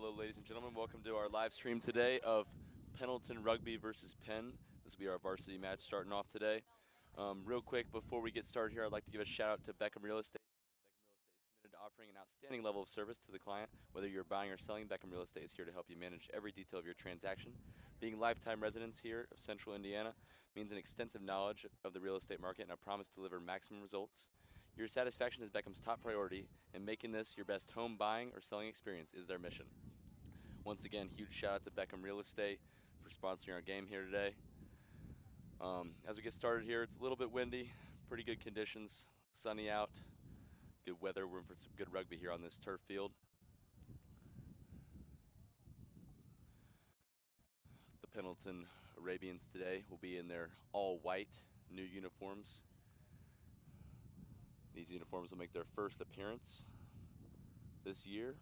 Hello, ladies and gentlemen. Welcome to our live stream today of Pendleton Rugby versus Penn. This will be our varsity match starting off today. Um, real quick, before we get started here, I'd like to give a shout out to Beckham Real Estate. Beckham Real Estate is committed to offering an outstanding level of service to the client. Whether you're buying or selling, Beckham Real Estate is here to help you manage every detail of your transaction. Being lifetime residents here of Central Indiana means an extensive knowledge of the real estate market and a promise to deliver maximum results. Your satisfaction is Beckham's top priority, and making this your best home buying or selling experience is their mission. Once again, huge shout out to Beckham Real Estate for sponsoring our game here today. Um, as we get started here, it's a little bit windy, pretty good conditions, sunny out, good weather. We're for some good rugby here on this turf field. The Pendleton Arabians today will be in their all white new uniforms. These uniforms will make their first appearance this year.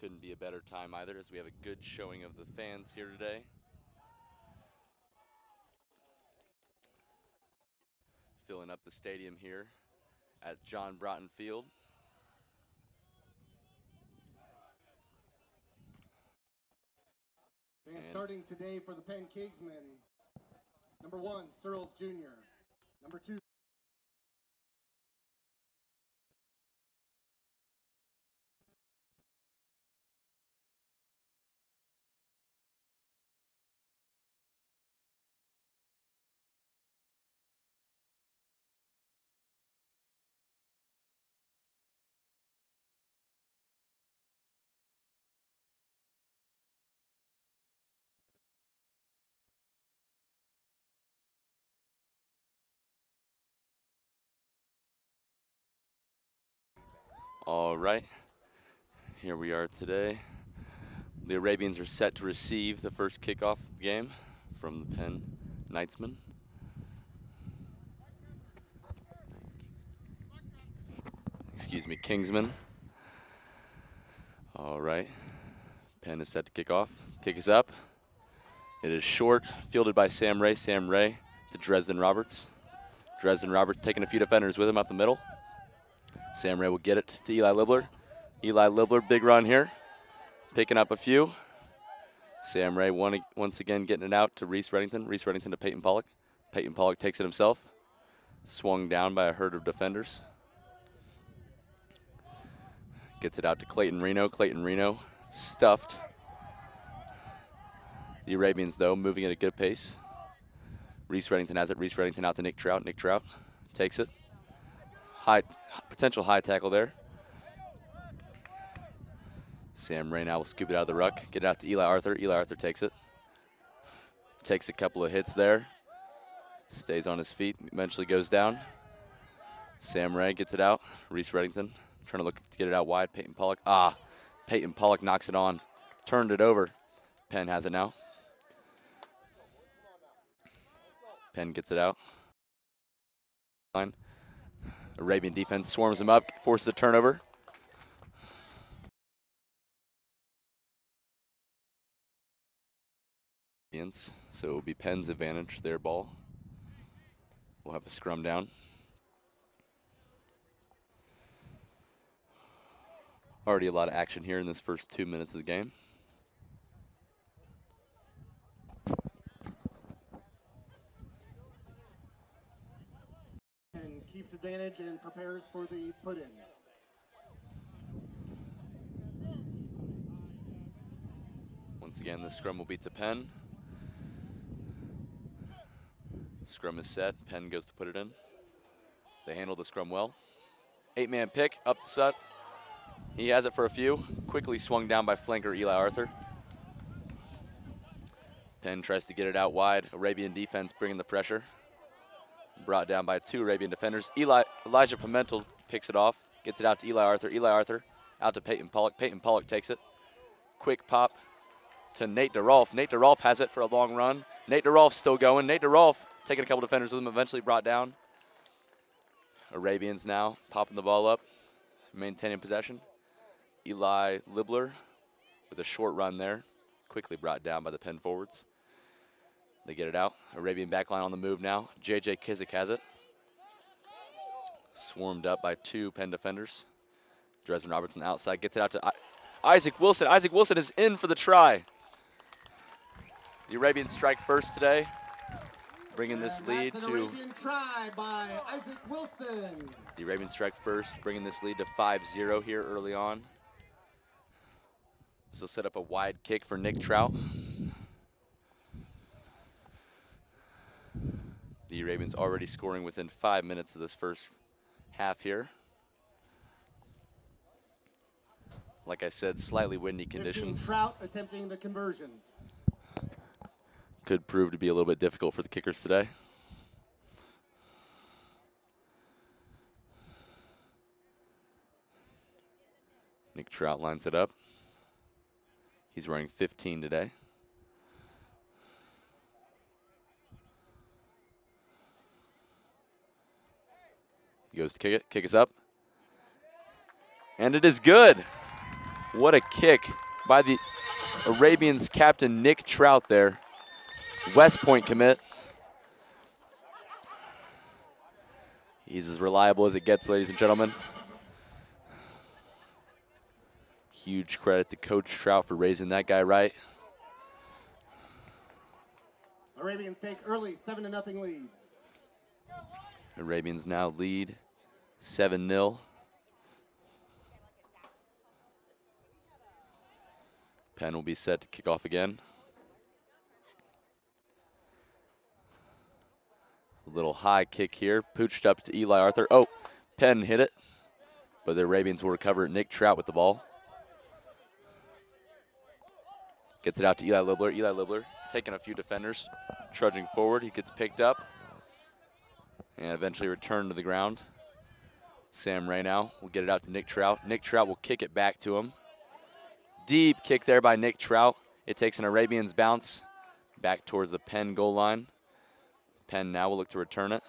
Couldn't be a better time either as we have a good showing of the fans here today. Filling up the stadium here at John Broughton Field. And And- starting today for the Penn Kingsmen, number one, Searles Jr. Number two, All right, here we are today. The Arabians are set to receive the first kickoff game from the Penn Knightsmen. Excuse me, Kingsmen. All right, Penn is set to kick off. Kick is up. It is short, fielded by Sam Ray. Sam Ray to Dresden Roberts. Dresden Roberts taking a few defenders with him up the middle. Sam Ray will get it to Eli Libler. Eli Libler, big run here. Picking up a few. Sam Ray one, once again getting it out to Reese Reddington. Reese Reddington to Peyton Pollock. Peyton Pollock takes it himself. Swung down by a herd of defenders. Gets it out to Clayton Reno. Clayton Reno stuffed. The Arabians, though, moving at a good pace. Reese Reddington has it. Reese Reddington out to Nick Trout. Nick Trout takes it high potential high tackle there. Sam Ray now will scoop it out of the ruck, get it out to Eli Arthur. Eli Arthur takes it. Takes a couple of hits there. Stays on his feet, eventually goes down. Sam Ray gets it out. Reese Reddington trying to look to get it out wide. Peyton Pollock. Ah, Peyton Pollock knocks it on. Turned it over. Penn has it now. Penn gets it out. Line. Arabian defense swarms him up, forces a turnover. So it will be Penn's advantage, their ball. We'll have a scrum down. Already a lot of action here in this first two minutes of the game. and keeps advantage and prepares for the put in. Once again, the scrum will be to Penn. Scrum is set. Penn goes to put it in. They handle the scrum well. Eight man pick up the set. He has it for a few. Quickly swung down by flanker Eli Arthur. Penn tries to get it out wide. Arabian defense bringing the pressure. Brought down by two Arabian defenders. Eli Elijah Pimentel picks it off. Gets it out to Eli Arthur. Eli Arthur out to Peyton Pollock. Peyton Pollock takes it. Quick pop to Nate DeRolf. Nate DeRolf has it for a long run. Nate DeRolf still going. Nate DeRolf taking a couple defenders with him, eventually brought down. Arabians now popping the ball up, maintaining possession. Eli Libler with a short run there, quickly brought down by the Penn forwards. They get it out. Arabian backline on the move now. JJ Kissick has it. Swarmed up by two Penn defenders. Dresden Robertson outside gets it out to I Isaac Wilson. Isaac Wilson is in for the try. The Arabians strike first today, bringing this lead to Arabian try by Isaac Wilson. the Arabians strike first, bringing this lead to 5-0 here early on. So set up a wide kick for Nick Trout. The Arabians already scoring within five minutes of this first half here. Like I said, slightly windy 15 conditions Trout attempting the conversion. could prove to be a little bit difficult for the kickers today. Nick Trout lines it up. He's wearing 15 today. He goes to kick it. Kick is up. And it is good. What a kick by the Arabians captain Nick Trout there. West Point commit. He's as reliable as it gets, ladies and gentlemen. Huge credit to Coach Trout for raising that guy right. Arabians take early 7 to nothing lead. Arabians now lead 7 0. Penn will be set to kick off again. A little high kick here, pooched up to Eli Arthur. Oh, Penn hit it, but the Arabians will recover. Nick Trout with the ball. Gets it out to Eli Libler. Eli Libler taking a few defenders, trudging forward. He gets picked up and eventually returned to the ground. Sam Ray now will get it out to Nick Trout. Nick Trout will kick it back to him. Deep kick there by Nick Trout. It takes an Arabians bounce back towards the Penn goal line. Penn now will look to return it.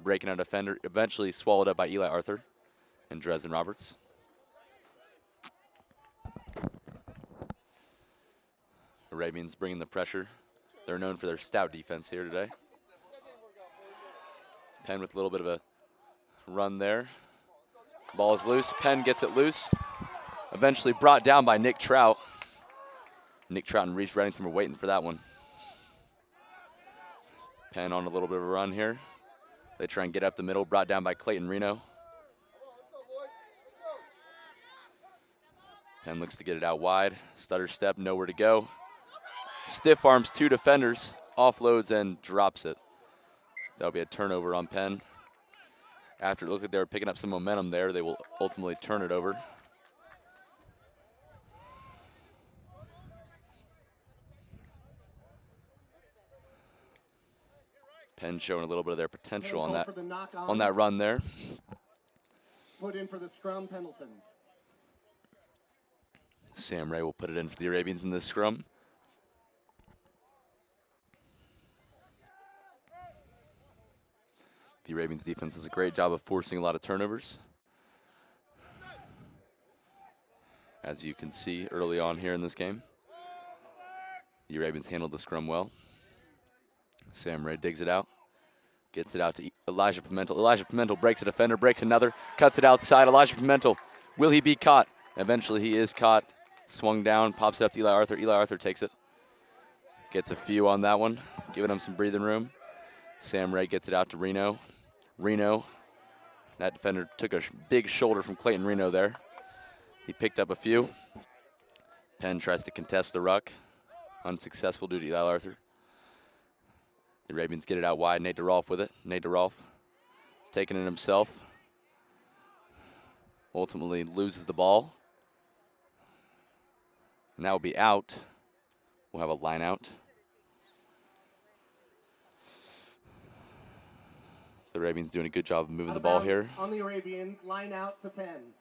Breaking a defender, eventually swallowed up by Eli Arthur and Dresden Roberts. Arabians bringing the pressure. They're known for their stout defense here today. Penn with a little bit of a run there. Ball is loose. Penn gets it loose. Eventually brought down by Nick Trout. Nick Trout and Reese Reddington were waiting for that one. Penn on a little bit of a run here. They try and get up the middle, brought down by Clayton Reno. Penn looks to get it out wide. Stutter step, nowhere to go. Stiff arms two defenders, offloads and drops it. That'll be a turnover on Penn. After it looked like they were picking up some momentum there, they will ultimately turn it over. Penn showing a little bit of their potential on that the knock on that run there. Put in for the scrum, Pendleton. Sam Ray will put it in for the Arabians in this scrum. The Ravens defense does a great job of forcing a lot of turnovers. As you can see early on here in this game. The Ravens handled the scrum well. Sam Ray digs it out. Gets it out to Elijah Pimentel. Elijah Pimentel breaks a defender, breaks another, cuts it outside. Elijah Pimentel, will he be caught? Eventually he is caught. Swung down, pops it up to Eli Arthur. Eli Arthur takes it. Gets a few on that one, giving him some breathing room. Sam Ray gets it out to Reno. Reno, that defender took a sh big shoulder from Clayton Reno there. He picked up a few. Penn tries to contest the ruck. Unsuccessful due to Eli Arthur. The Arabians get it out wide. Nate DeRolf with it. Nate DeRolf taking it himself. Ultimately loses the ball. And that will be out. We'll have a line out. The Arabians doing a good job of moving Out the ball here. On the Arabians, line out to Penn.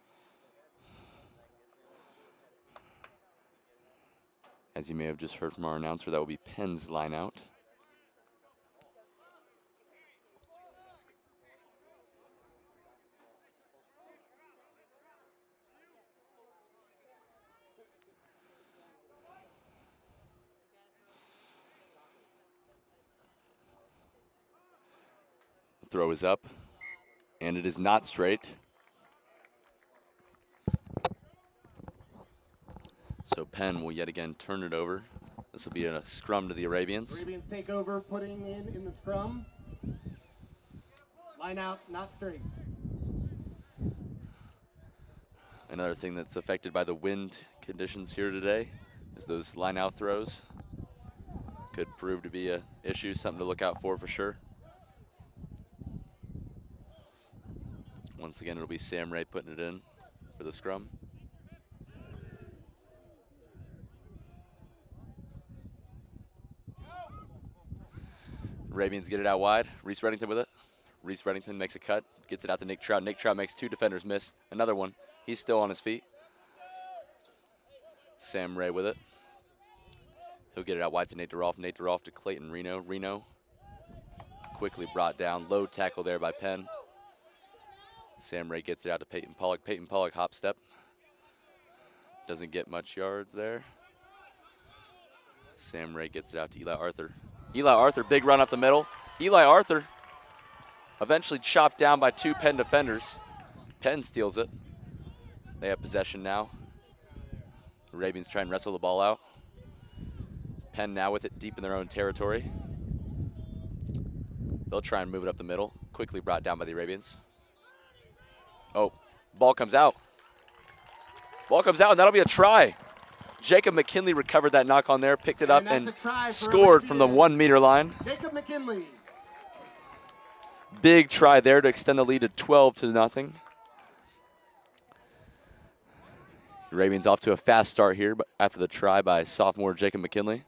As you may have just heard from our announcer, that will be Penn's line out. Throw is up, and it is not straight. So Penn will yet again turn it over. This will be a scrum to the Arabians. Arabians take over, putting in in the scrum. Line out, not straight. Another thing that's affected by the wind conditions here today is those line out throws. Could prove to be a issue, something to look out for for sure. Once again, it'll be Sam Ray putting it in for the scrum. Arabians get it out wide. Reese Reddington with it. Reese Reddington makes a cut, gets it out to Nick Trout. Nick Trout makes two defenders miss. Another one. He's still on his feet. Sam Ray with it. He'll get it out wide to Nate Duroff. Nate Duroff to Clayton Reno. Reno quickly brought down. Low tackle there by Penn. Sam Ray gets it out to Peyton Pollock. Peyton Pollock hop step. Doesn't get much yards there. Sam Ray gets it out to Eli Arthur. Eli Arthur, big run up the middle. Eli Arthur eventually chopped down by two Penn defenders. Penn steals it. They have possession now. The Arabians try and wrestle the ball out. Penn now with it deep in their own territory. They'll try and move it up the middle. Quickly brought down by the Arabians. Oh, ball comes out. Ball comes out, and that'll be a try. Jacob McKinley recovered that knock on there, picked it up, And and, that's a try for scored from the one meter line. Jacob McKinley. Big try there to extend the lead to 12 to nothing. Arabians off to a fast start here but after the try by sophomore Jacob McKinley.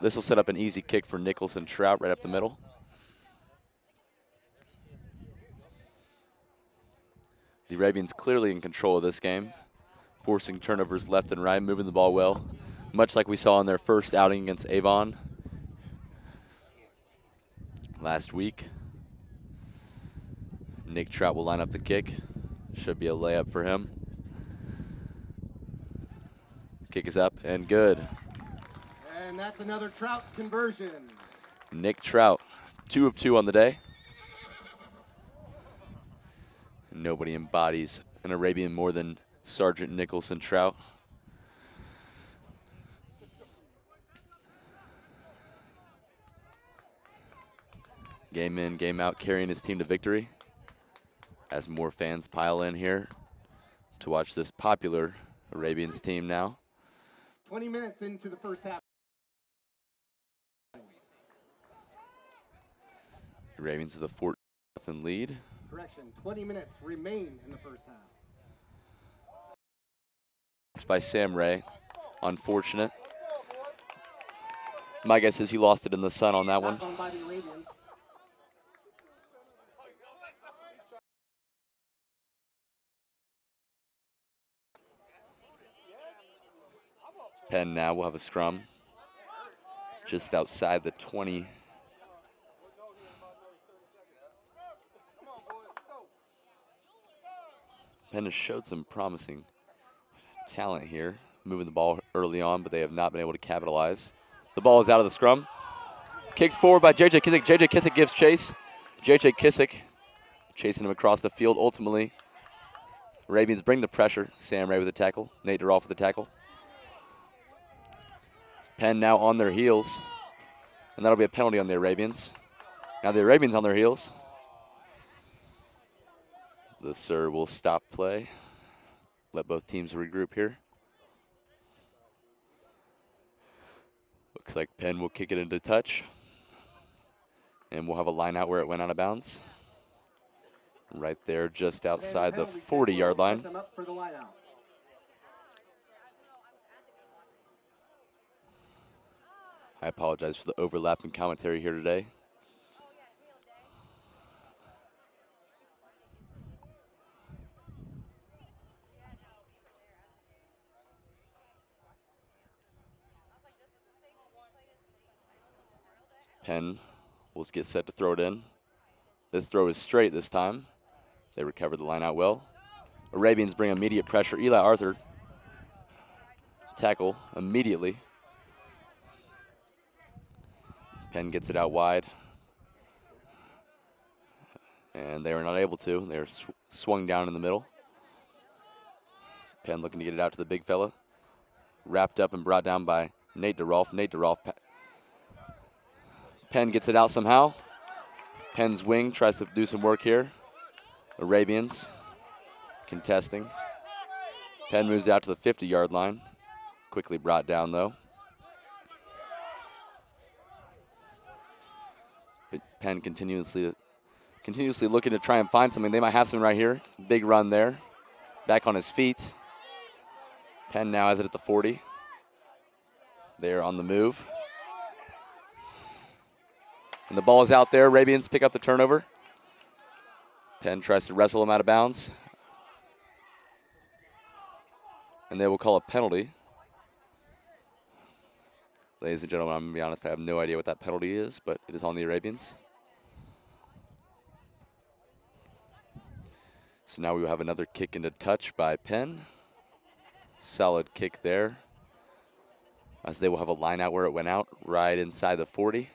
This will set up an easy kick for Nicholson Trout right up the middle. The Arabians clearly in control of this game, forcing turnovers left and right, moving the ball well, much like we saw in their first outing against Avon last week. Nick Trout will line up the kick. Should be a layup for him. Kick is up and good. And that's another Trout conversion. Nick Trout, two of two on the day. Nobody embodies an Arabian more than Sergeant Nicholson Trout. Game in, game out, carrying his team to victory. As more fans pile in here to watch this popular Arabians team now. 20 minutes into the first half. Arabians with a 14 nothing lead. Correction, 20 minutes remain in the first half. It's by Sam Ray. Unfortunate. My guess is he lost it in the sun on that one. Knocked on by the Arabians. Penn now will have a scrum just outside the 20. Penn has showed some promising talent here, moving the ball early on, but they have not been able to capitalize. The ball is out of the scrum. Kicked forward by JJ Kissick. JJ Kissick gives chase. JJ Kissick chasing him across the field. Ultimately, Arabians bring the pressure. Sam Ray with the tackle. Nate Duroff with the tackle. Penn now on their heels. And that'll be a penalty on the Arabians. Now the Arabians on their heels. The sir will stop play. Let both teams regroup here. Looks like Penn will kick it into touch. And we'll have a line out where it went out of bounds. Right there, just outside the 40-yard line. them up for the line out. I apologize for the overlapping commentary here today. Penn will get set to throw it in. This throw is straight this time. They recover the line out well. Arabians bring immediate pressure. Eli Arthur tackle immediately. Penn gets it out wide. And they were not able to. They're sw- swung down in the middle. Penn looking to get it out to the big fella. Wrapped up and brought down by Nate DeRolf. Nate DeRolf. Penn gets it out somehow. Penn's wing tries to do some work here. Arabians contesting. Penn moves out to the 50 yard line. Quickly brought down though. But Penn continuously continuously looking to try and find something. They might have something right here. Big run there. Back on his feet. Penn now has it at the 40. They're on the move. And the ball is out there. Arabians pick up the turnover. Penn tries to wrestle him out of bounds. And they will call a penalty. Ladies and gentlemen, I'm going to be honest, I have no idea what that penalty is, but it is on the Arabians. So now we will have another kick into touch by Penn. Solid kick there. As they will have a line out where it went out, right inside the 40.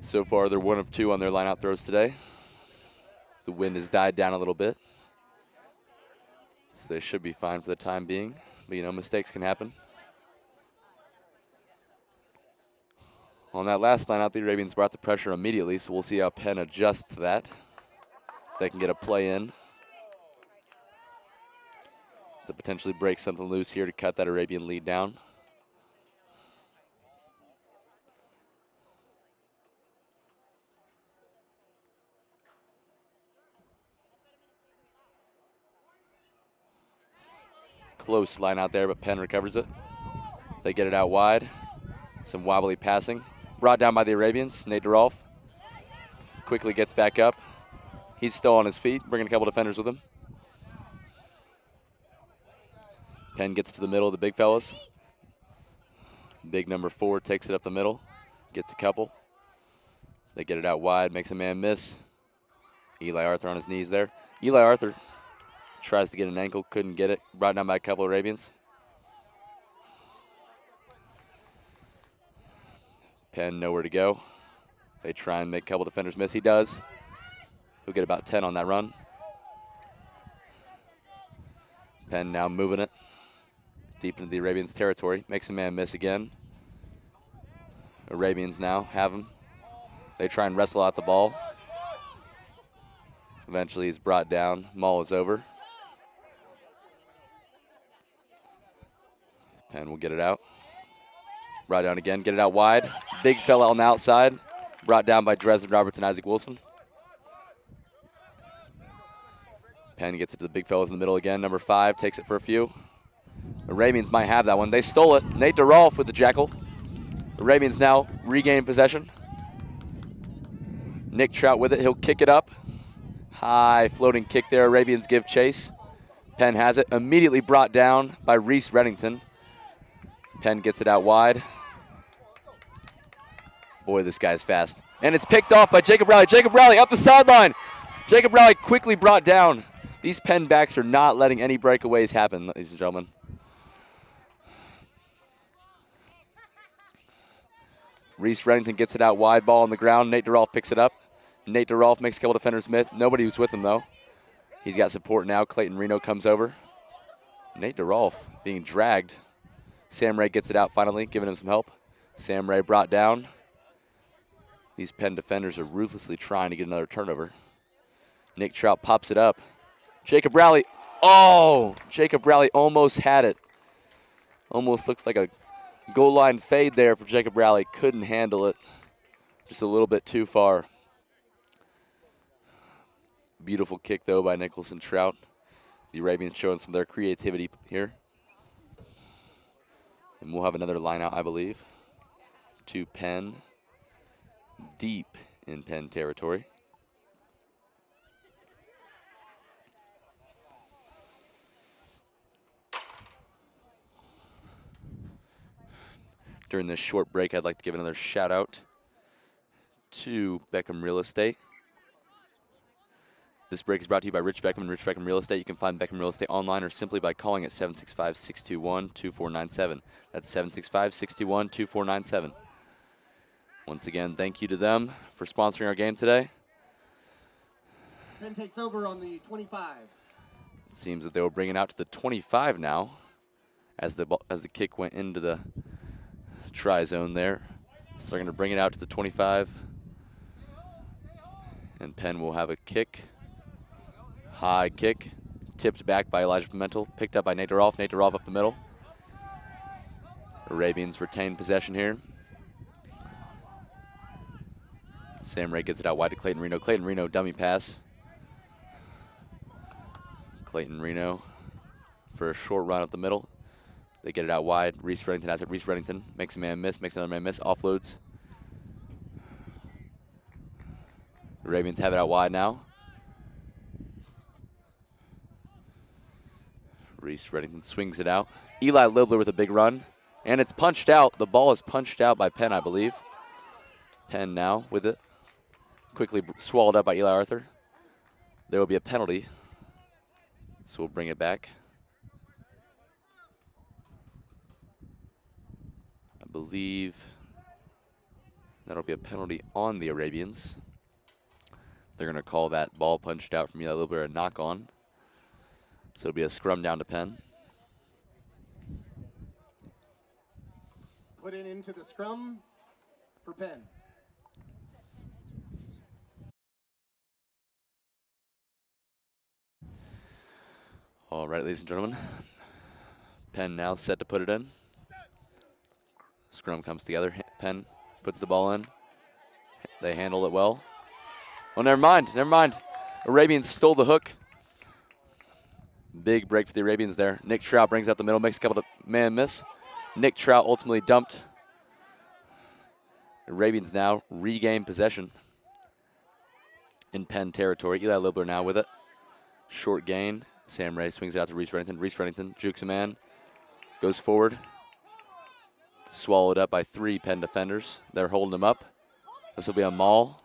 So far, they're one of two on their lineout throws today. The wind has died down a little bit. So they should be fine for the time being. But, you know, mistakes can happen. On that last lineout, the Arabians brought the pressure immediately, so we'll see how Penn adjusts to that. If they can get a play in. To potentially break something loose here to cut that Arabian lead down. Close line out there, but Penn recovers it. They get it out wide. Some wobbly passing. Brought down by the Arabians. Nate DeRolf quickly gets back up. He's still on his feet, bringing a couple defenders with him. Penn gets to the middle of the big fellas. Big number four takes it up the middle, gets a couple. They get it out wide, makes a man miss. Eli Arthur on his knees there. Eli Arthur Tries to get an ankle, couldn't get it. Brought down by a couple of Arabians. Penn nowhere to go. They try and make a couple defenders miss. He does. He'll get about 10 on that run. Penn now moving it deep into the Arabians' territory. Makes a man miss again. Arabians now have him. They try and wrestle out the ball. Eventually he's brought down. Maul is over. And we'll get it out. Brought down again, get it out wide. Big fella on the outside. Brought down by Dresden Roberts and Isaac Wilson. Penn gets it to the big fellas in the middle again. Number five takes it for a few. The Arabians might have that one. They stole it. Nate DeRolf with the Jackal. The Arabians now regain possession. Nick Trout with it. He'll kick it up. High floating kick there. Arabians give chase. Penn has it. Immediately brought down by Reese Reddington. Penn gets it out wide. Boy, this guy's fast. And it's picked off by Jacob Rowley. Jacob Rowley up the sideline. Jacob Rowley quickly brought down. These Penn backs are not letting any breakaways happen, ladies and gentlemen. Reese Reddington gets it out wide, ball on the ground. Nate DeRolf picks it up. Nate DeRolf makes a couple defenders miss. Nobody was with him, though. He's got support now. Clayton Reno comes over. Nate DeRolf being dragged Sam Ray gets it out finally, giving him some help. Sam Ray brought down. These Penn defenders are ruthlessly trying to get another turnover. Nick Trout pops it up. Jacob Rowley. Oh, Jacob Rowley almost had it. Almost looks like a goal line fade there for Jacob Rowley. Couldn't handle it. Just a little bit too far. Beautiful kick, though, by Nicholson Trout. The Arabians showing some of their creativity here. And we'll have another line out, I believe, to Penn, deep in Penn territory. During this short break, I'd like to give another shout out to Beckham Real Estate. This break is brought to you by Rich Beckham and Rich Beckham Real Estate. You can find Beckham Real Estate online or simply by calling at 765 621 2497. That's 765 621 2497. Once again, thank you to them for sponsoring our game today. Penn takes over on the 25. It seems that they will bring it out to the 25 now, as the as the kick went into the try zone there. So they're going to bring it out to the 25, and Penn will have a kick, high kick, tipped back by Elijah Pimentel, picked up by. Nate Rolf up the middle. Arabians retain possession here. Sam Ray gets it out wide to Clayton Reno. Clayton Reno dummy pass. Clayton Reno for a short run up the middle. They get it out wide. Reese Reddington has it. Reese Reddington makes a man miss, makes another man miss, offloads. Arabians have it out wide now. Reese Reddington swings it out. Eli Libler with a big run. And it's punched out. The ball is punched out by Penn, I believe. Penn now with it. Quickly swallowed up by Eli Arthur. There will be a penalty. So we'll bring it back. I believe that'll be a penalty on the Arabians. They're going to call that ball punched out from Eli Libler a knock on. So it'll be a scrum down to Penn. Put it into the scrum for Penn. All right, ladies and gentlemen. Penn now set to put it in. Scrum comes together. Penn puts the ball in. They handle it well. Oh, never mind. Never mind. Arabians stole the hook. Big break for the Arabians there. Nick Trout brings out the middle, makes a couple of man miss. Nick Trout ultimately dumped. Arabians now regain possession in Penn territory. Eli Libler now with it. Short gain. Sam Ray swings it out to Reese Reddington. Reese Reddington jukes a man, goes forward. Swallowed up by three Penn defenders. They're holding him up. This will be a maul.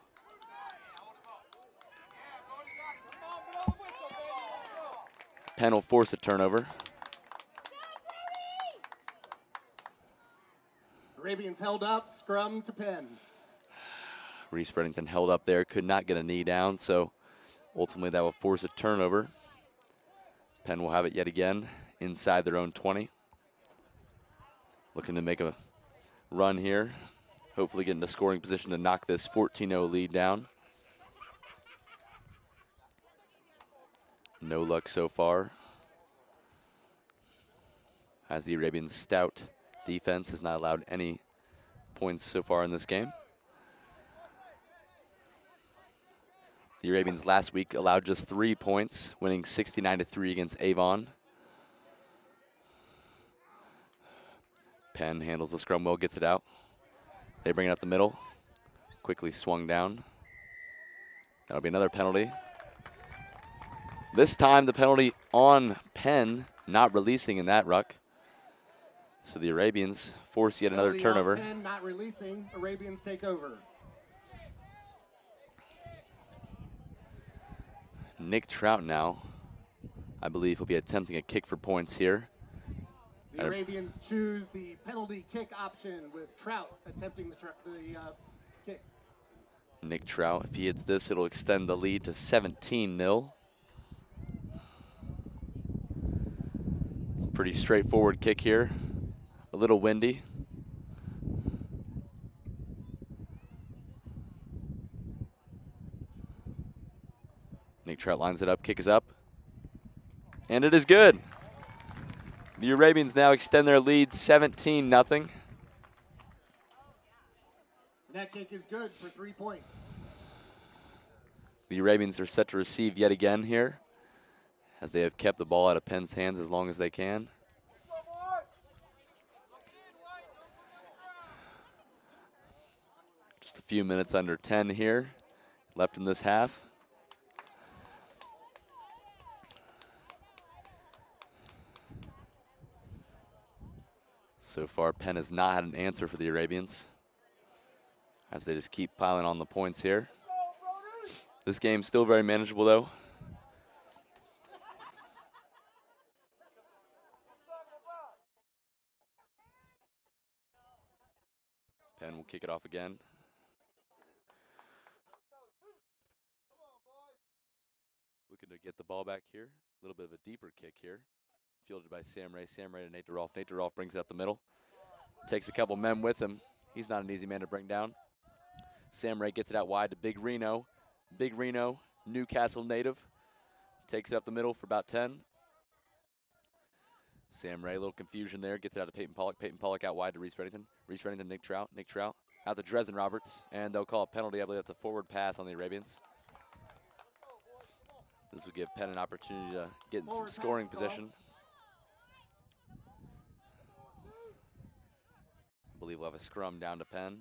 Penn will force a turnover. Arabians held up, scrum to Penn. Reese Reddington held up there, could not get a knee down, so ultimately that will force a turnover. Penn will have it yet again inside their own 20. Looking to make a run here. Hopefully get into scoring position to knock this 14-0 lead down. No luck so far. As the Arabian stout defense has not allowed any points so far in this game. The Arabians last week allowed just three points, winning 69 to 3 against Avon. Penn handles the scrum well, gets it out. They bring it up the middle. Quickly swung down. That'll be another penalty. This time the penalty on Penn, not releasing in that ruck. So the Arabians force yet another Penalty turnover. Penn not releasing. Arabians take over. Nick Trout now, I believe, will be attempting a kick for points here. The Arabians choose the penalty kick option with Trout attempting the, the uh, kick. Nick Trout, if he hits this, it'll extend the lead to 17 0. Pretty straightforward kick here. A little windy. Nick Trout lines it up, kick is up. And it is good. The Arabians now extend their lead 17 0. And that kick is good for three points. The Arabians are set to receive yet again here, as they have kept the ball out of Penn's hands as long as they can. Just a few minutes under 10 here left in this half. So far, Penn has not had an answer for the Arabians as they just keep piling on the points here. This game's still very manageable, though. Kick it off again. Looking to get the ball back here. A little bit of a deeper kick here. Fielded by Sam Ray. Sam Ray to Nate DeRolf. Nate DeRolf brings it up the middle. Takes a couple men with him. He's not an easy man to bring down. Sam Ray gets it out wide to Big Reno. Big Reno, Newcastle native. Takes it up the middle for about 10. Sam Ray, a little confusion there. Gets it out to Peyton Pollock. Peyton Pollock out wide to Reese Reddington. Reese Reddington, Nick Trout. Nick Trout out to Dresden Roberts. And they'll call a penalty. I believe that's a forward pass on the Arabians. This will give Penn an opportunity to get in some scoring position. I believe we'll have a scrum down to Penn.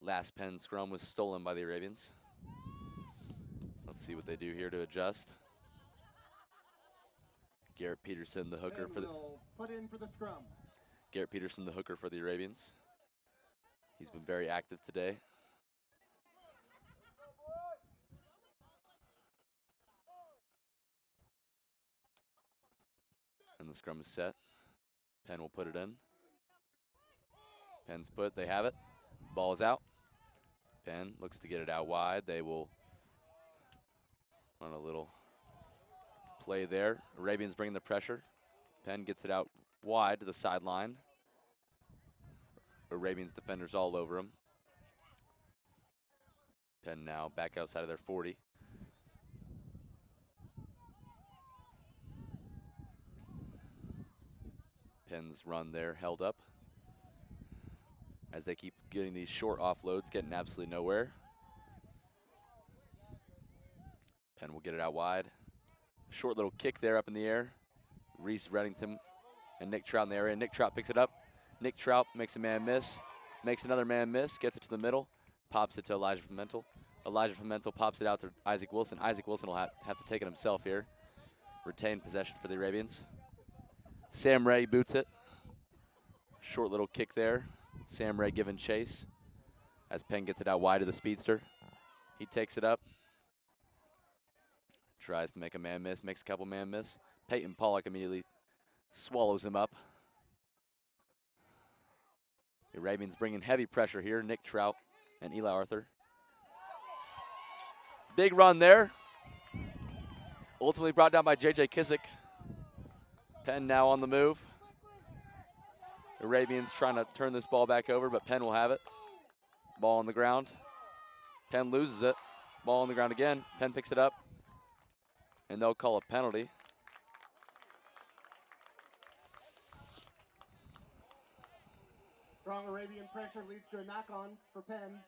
Last Penn scrum was stolen by the Arabians. Let's see what they do here to adjust. Garrett Peterson, the hooker for the put in for the scrum. Garrett Peterson, the hooker for the Arabians. He's been very active today. And the scrum is set. Penn will put it in. Penn's put, they have it. Ball is out. Penn looks to get it out wide. They will run a little play there. Arabians bringing the pressure. Penn gets it out wide to the sideline. Arabians defenders all over him. Penn now back outside of their 40. Penn's run there held up as they keep getting these short offloads, getting absolutely nowhere. Penn will get it out wide. Short little kick there up in the air. Reese Reddington and Nick Trout in the area. Nick Trout picks it up. Nick Trout makes a man miss, makes another man miss, gets it to the middle, pops it to Elijah Pimentel. Elijah Pimentel pops it out to Isaac Wilson. Isaac Wilson will ha have to take it himself here. Retain possession for the Arabians. Sam Ray boots it. Short little kick there. Sam Ray giving chase as Penn gets it out wide to the speedster. He takes it up. Tries to make a man miss, makes a couple man miss. Peyton Pollock immediately swallows him up. The Arabians bringing heavy pressure here. Nick Trout and Eli Arthur. Big run there. Ultimately brought down by J.J. Kissick. Penn now on the move. Arabians trying to turn this ball back over, but Penn will have it. Ball on the ground. Penn loses it. Ball on the ground again. Penn picks it up. And they'll call a penalty. Strong Arabian pressure leads to a knock on for Penn.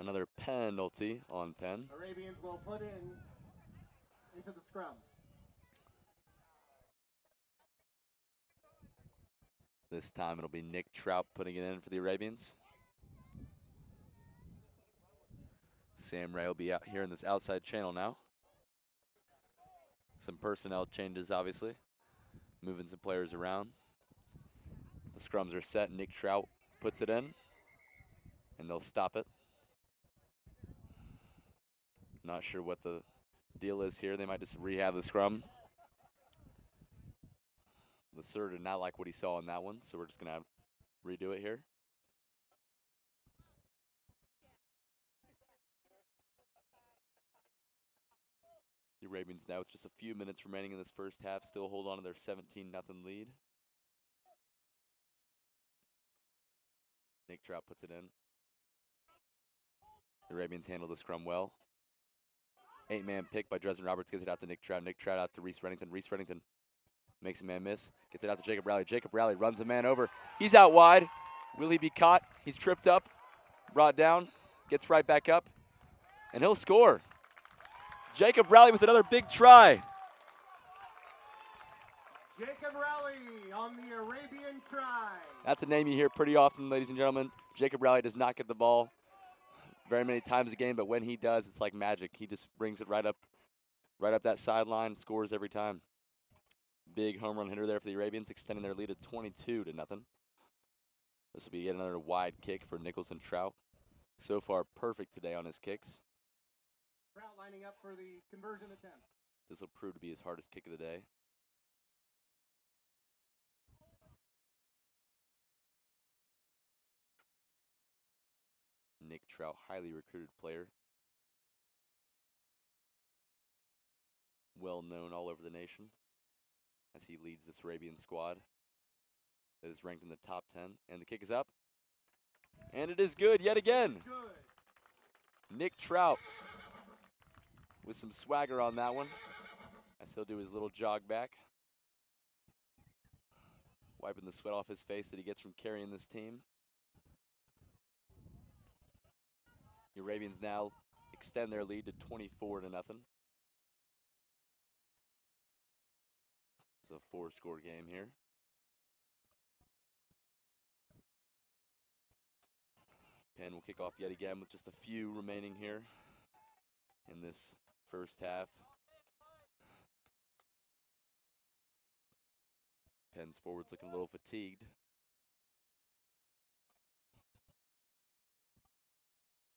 Another penalty on Penn. Arabians will put in into the scrum. This time it'll be Nick Trout putting it in for the Arabians. Sam Ray will be out here in this outside channel now. Some personnel changes, obviously. Moving some players around. The scrums are set. Nick Trout puts it in, and they'll stop it. Not sure what the deal is here. They might just rehab the scrum. The sir did not like what he saw in that one, so we're just going to redo it here. The Arabians now with just a few minutes remaining in this first half still hold on to their 17 nothing lead. Nick Trout puts it in. The Arabians handle the scrum well. Eight man pick by Dresden Roberts gets it out to Nick Trout. Nick Trout out to Reese Reddington. Reese Reddington makes a man miss. Gets it out to Jacob Rowley. Jacob Rowley runs a man over. He's out wide. Will he be caught? He's tripped up, brought down, gets right back up, and he'll score. Jacob Rowley with another big try. Jacob Rowley on the Arabian try. That's a name you hear pretty often, ladies and gentlemen. Jacob Rowley does not get the ball very many times a game, but when he does, it's like magic. He just brings it right up, right up that sideline, scores every time. Big home run hitter there for the Arabians, extending their lead to 22 to nothing. This will be yet another wide kick for Nicholson Trout. So far, perfect today on his kicks. Trout lining up for the conversion attempt. This will prove to be his hardest kick of the day. Nick Trout, highly recruited player. well known all over the nation as he leads this Arabian squad that is ranked in the top 10. And the kick is up. And it is good yet again. Good. Nick Trout with some swagger on that one as he'll do his little jog back. Wiping the sweat off his face that he gets from carrying this team. The Arabians now extend their lead to 24 to nothing. It's a four score game here. Penn will kick off yet again with just a few remaining here in this first half. Penn's forwards looking a little fatigued.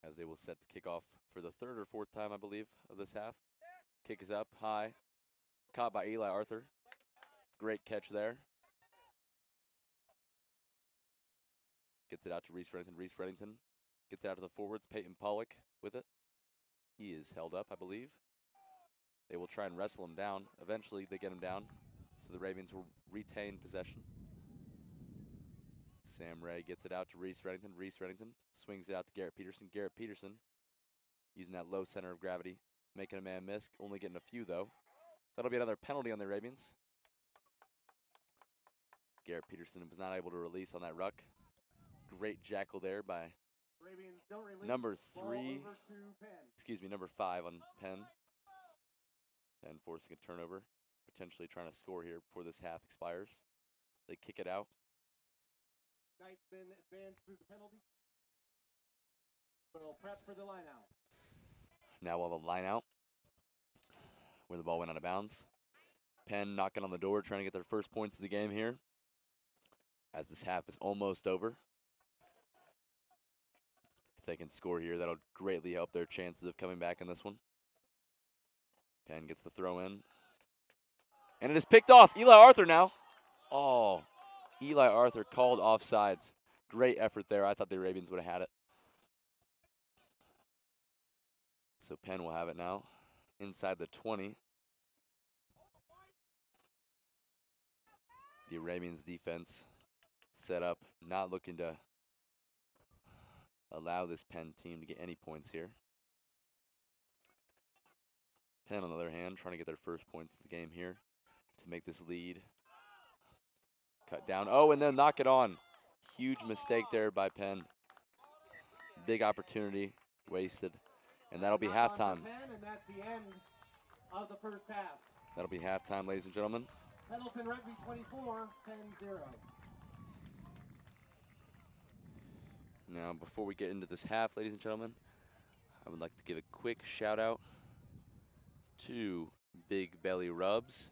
As they will set to kick off for the third or fourth time, I believe, of this half. Kick is up high. Caught by Eli Arthur. Great catch there. Gets it out to Reese Reddington. Reese Reddington gets it out to the forwards. Peyton Pollock with it. He is held up, I believe. They will try and wrestle him down. Eventually, they get him down. So the Ravens will retain possession. Sam Ray gets it out to Reese Reddington. Reese Reddington swings it out to Garrett Peterson. Garrett Peterson using that low center of gravity, making a man miss, only getting a few though. That'll be another penalty on the Arabians. Garrett Peterson was not able to release on that ruck. Great jackal there by. Number three. over to Penn. excuse me, number five on Penn. Penn forcing a turnover, potentially trying to score here before this half expires. They kick it out. Knightsman advanced through the penalty. Will prep for the line out. Now we'll have a line out where the ball went out of bounds. Penn knocking on the door, trying to get their first points of the game here. As this half is almost over. If they can score here, that'll greatly help their chances of coming back in this one. Penn gets the throw in. And it is picked off. Eli Arthur now. Oh, Eli Arthur called offsides. Great effort there. I thought the Arabians would have had it. So Penn will have it now inside the 20. The Arabians defense set up, not looking to allow this Penn team to get any points here. Penn, on the other hand, trying to get their first points of the game here to make this lead. Cut down. Oh, and then knock it on. Huge mistake there by Penn. Big opportunity wasted. And that'll be halftime. and that's the end of the first half. That'll be halftime, ladies and gentlemen. Pendleton Rugby 24, Penn 0. Now, before we get into this half, ladies and gentlemen, I would like to give a quick shout out to Big Belly Rubs.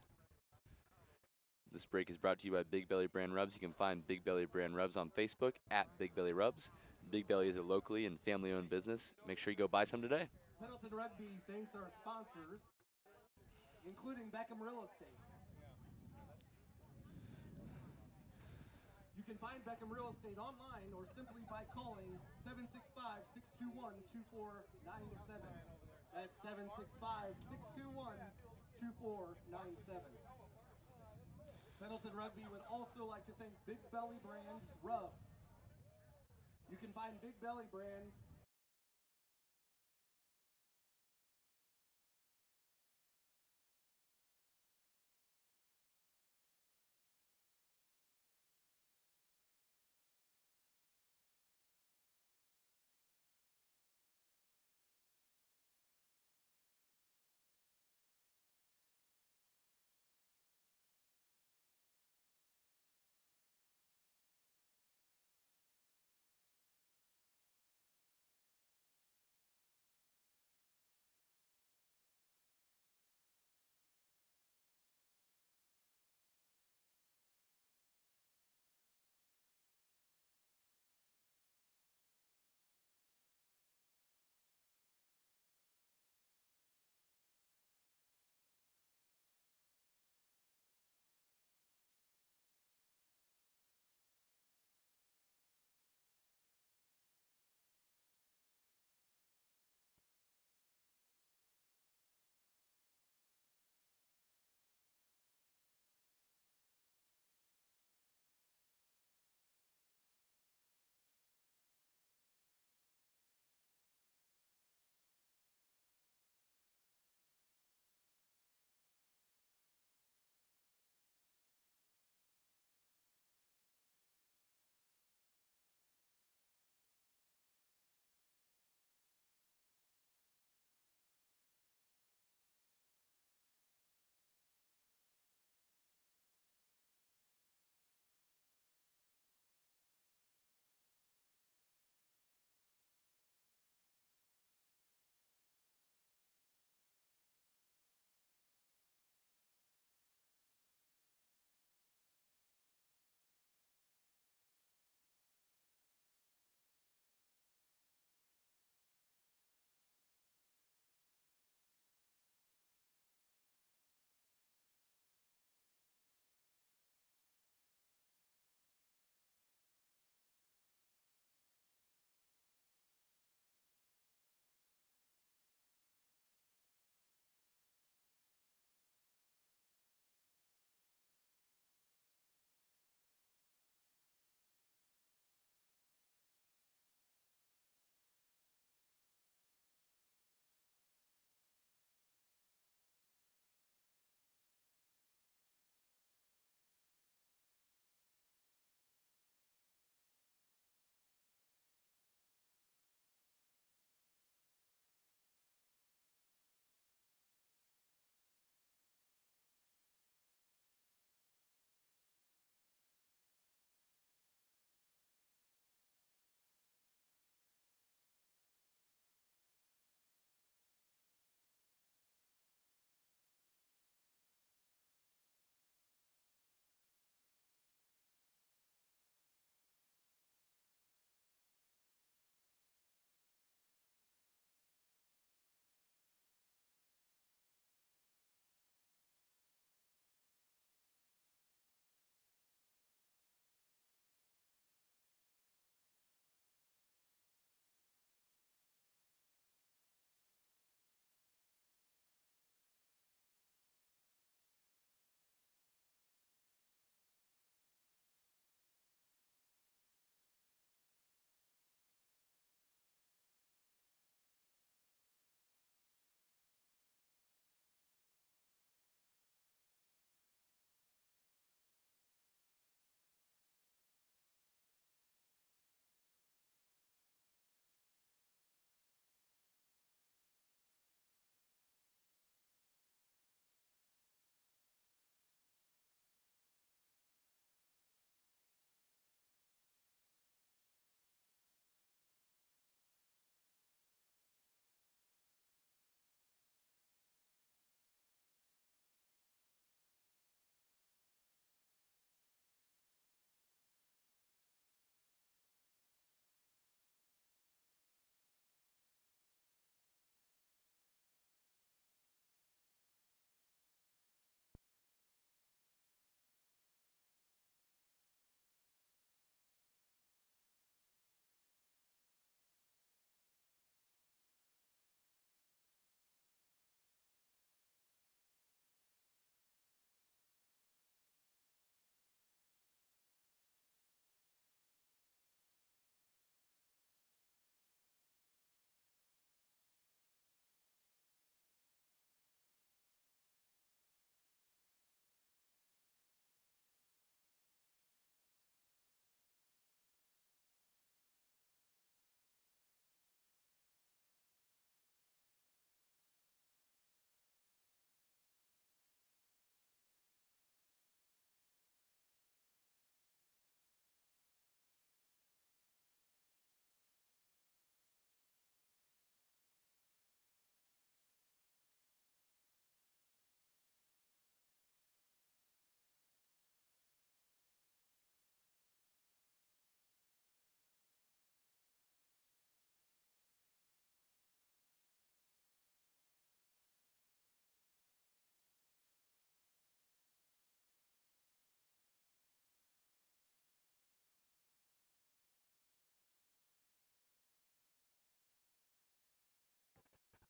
This break is brought to you by Big Belly Brand Rubs. You can find Big Belly Brand Rubs on Facebook at Big Belly Rubs. Big Belly is a locally and family owned business. Make sure you go buy some today. Pendleton Rugby thanks our sponsors, including Beckham Real Estate. You can find Beckham Real Estate online or simply by calling 765-621-2497. That's 765-621-2497. Pendleton Rugby would also like to thank Big Belly Brand Rubs. You can find Big Belly Brand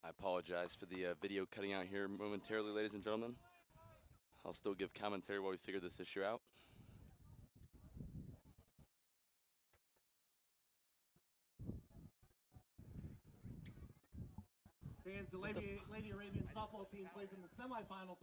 apologize for the uh, video cutting out here momentarily, ladies and gentlemen. I'll still give commentary while we figure this issue out. As the Lady, Lady Arabian softball team plays in the semifinals.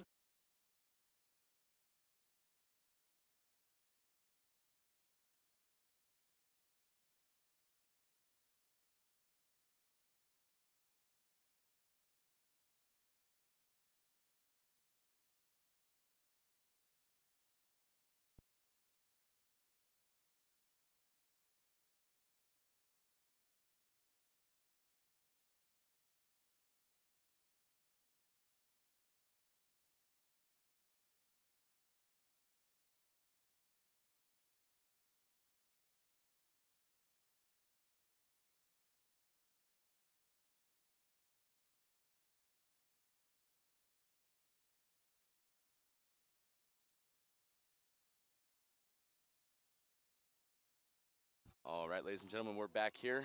Right, ladies and gentlemen, we're back here.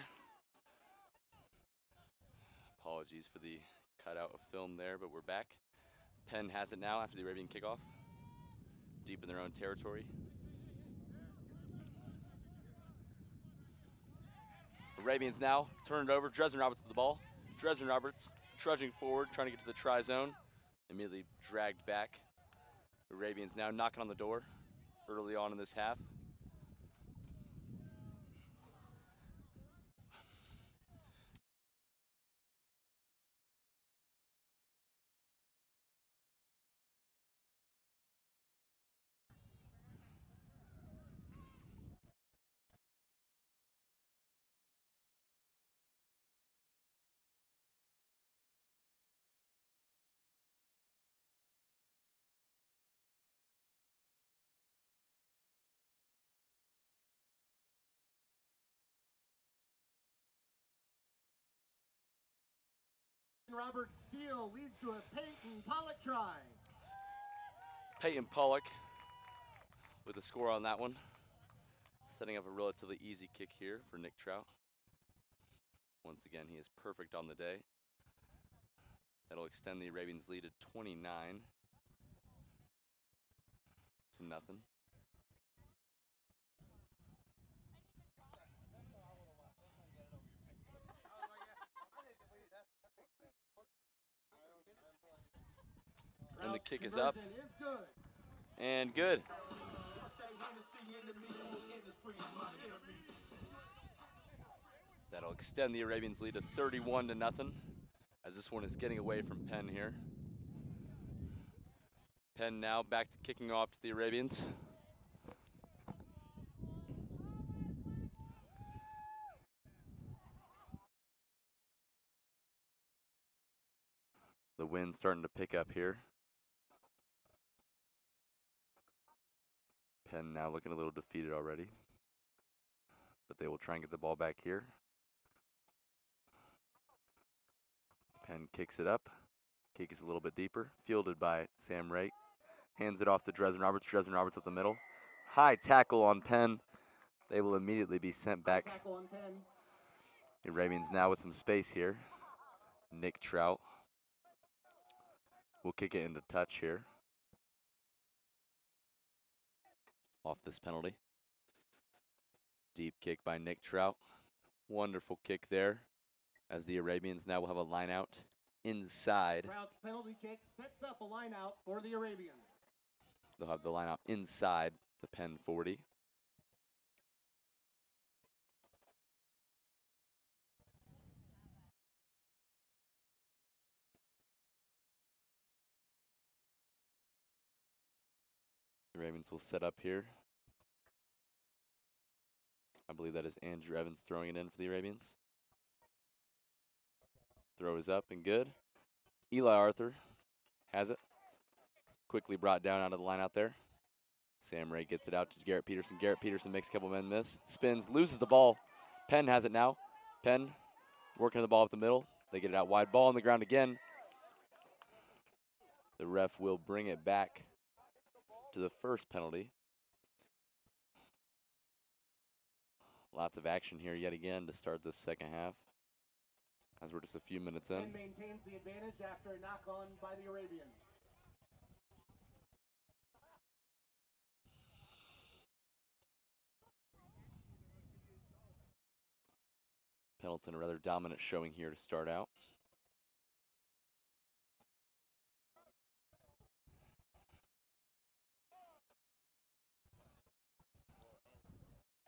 Apologies for the cutout of film there, but we're back. Penn has it now after the Arabian kickoff, deep in their own territory. Arabians now turn it over. Dresden Roberts with the ball. Dresden Roberts trudging forward, trying to get to the try zone. Immediately dragged back. Arabians now knocking on the door early on in this half. Robert Steele leads to a Peyton Pollock try. Peyton Pollock with the score on that one. Setting up a relatively easy kick here for Nick Trout. Once again, he is perfect on the day. That'll extend the Arabians' lead to 29 to nothing. And the kick is up. conversion is good. And good. That'll extend the Arabians' lead to 31 to nothing, as this one is getting away from Penn here. Penn now back to kicking off to the Arabians. The wind starting to pick up here. Penn now looking a little defeated already. But they will try and get the ball back here. Penn kicks it up. Kick is a little bit deeper. Fielded by Sam Rake. Hands it off to Dresden Roberts. Dresden Roberts up the middle. High tackle on Penn. They will immediately be sent back. Tackle on Penn. The Arabians now with some space here. Nick Trout will kick it into touch here. Off this penalty. Deep kick by Nick Trout. Wonderful kick there. As the Arabians now will have a line out inside. Trout's penalty kick sets up a line out for the Arabians. They'll have the line out inside the pen 40. The Ravens will set up here. I believe that is Andrew Evans throwing it in for the Arabians. Throw is up and good. Eli Arthur has it. Quickly brought down out of the line out there. Sam Ray gets it out to Garrett Peterson. Garrett Peterson makes a couple men miss. Spins, loses the ball. Penn has it now. Penn working the ball up the middle. They get it out wide. Ball on the ground again. The ref will bring it back the first penalty. Lots of action here yet again to start this second half. as we're just a few minutes in. Penn maintains the advantage after a knock on by the Arabians. Pendleton a rather dominant showing here to start out.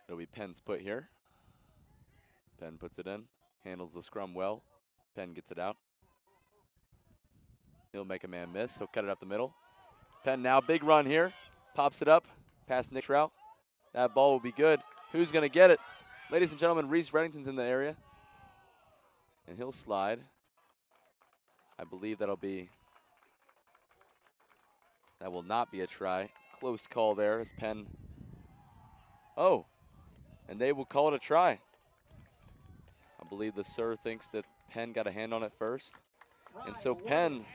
It'll be Penn's put here. Penn puts it in, handles the scrum well. Penn gets it out. He'll make a man miss. He'll cut it up the middle. Penn now, big run here. Pops it up past Nick Trout. That ball will be good. Who's going to get it? Ladies and gentlemen, Reese Reddington's in the area. And he'll slide. I believe that'll be, that will not be a try. Close call there as Penn, oh, and they will call it a try. I believe the sir thinks that Penn got a hand on it first. And so Penn.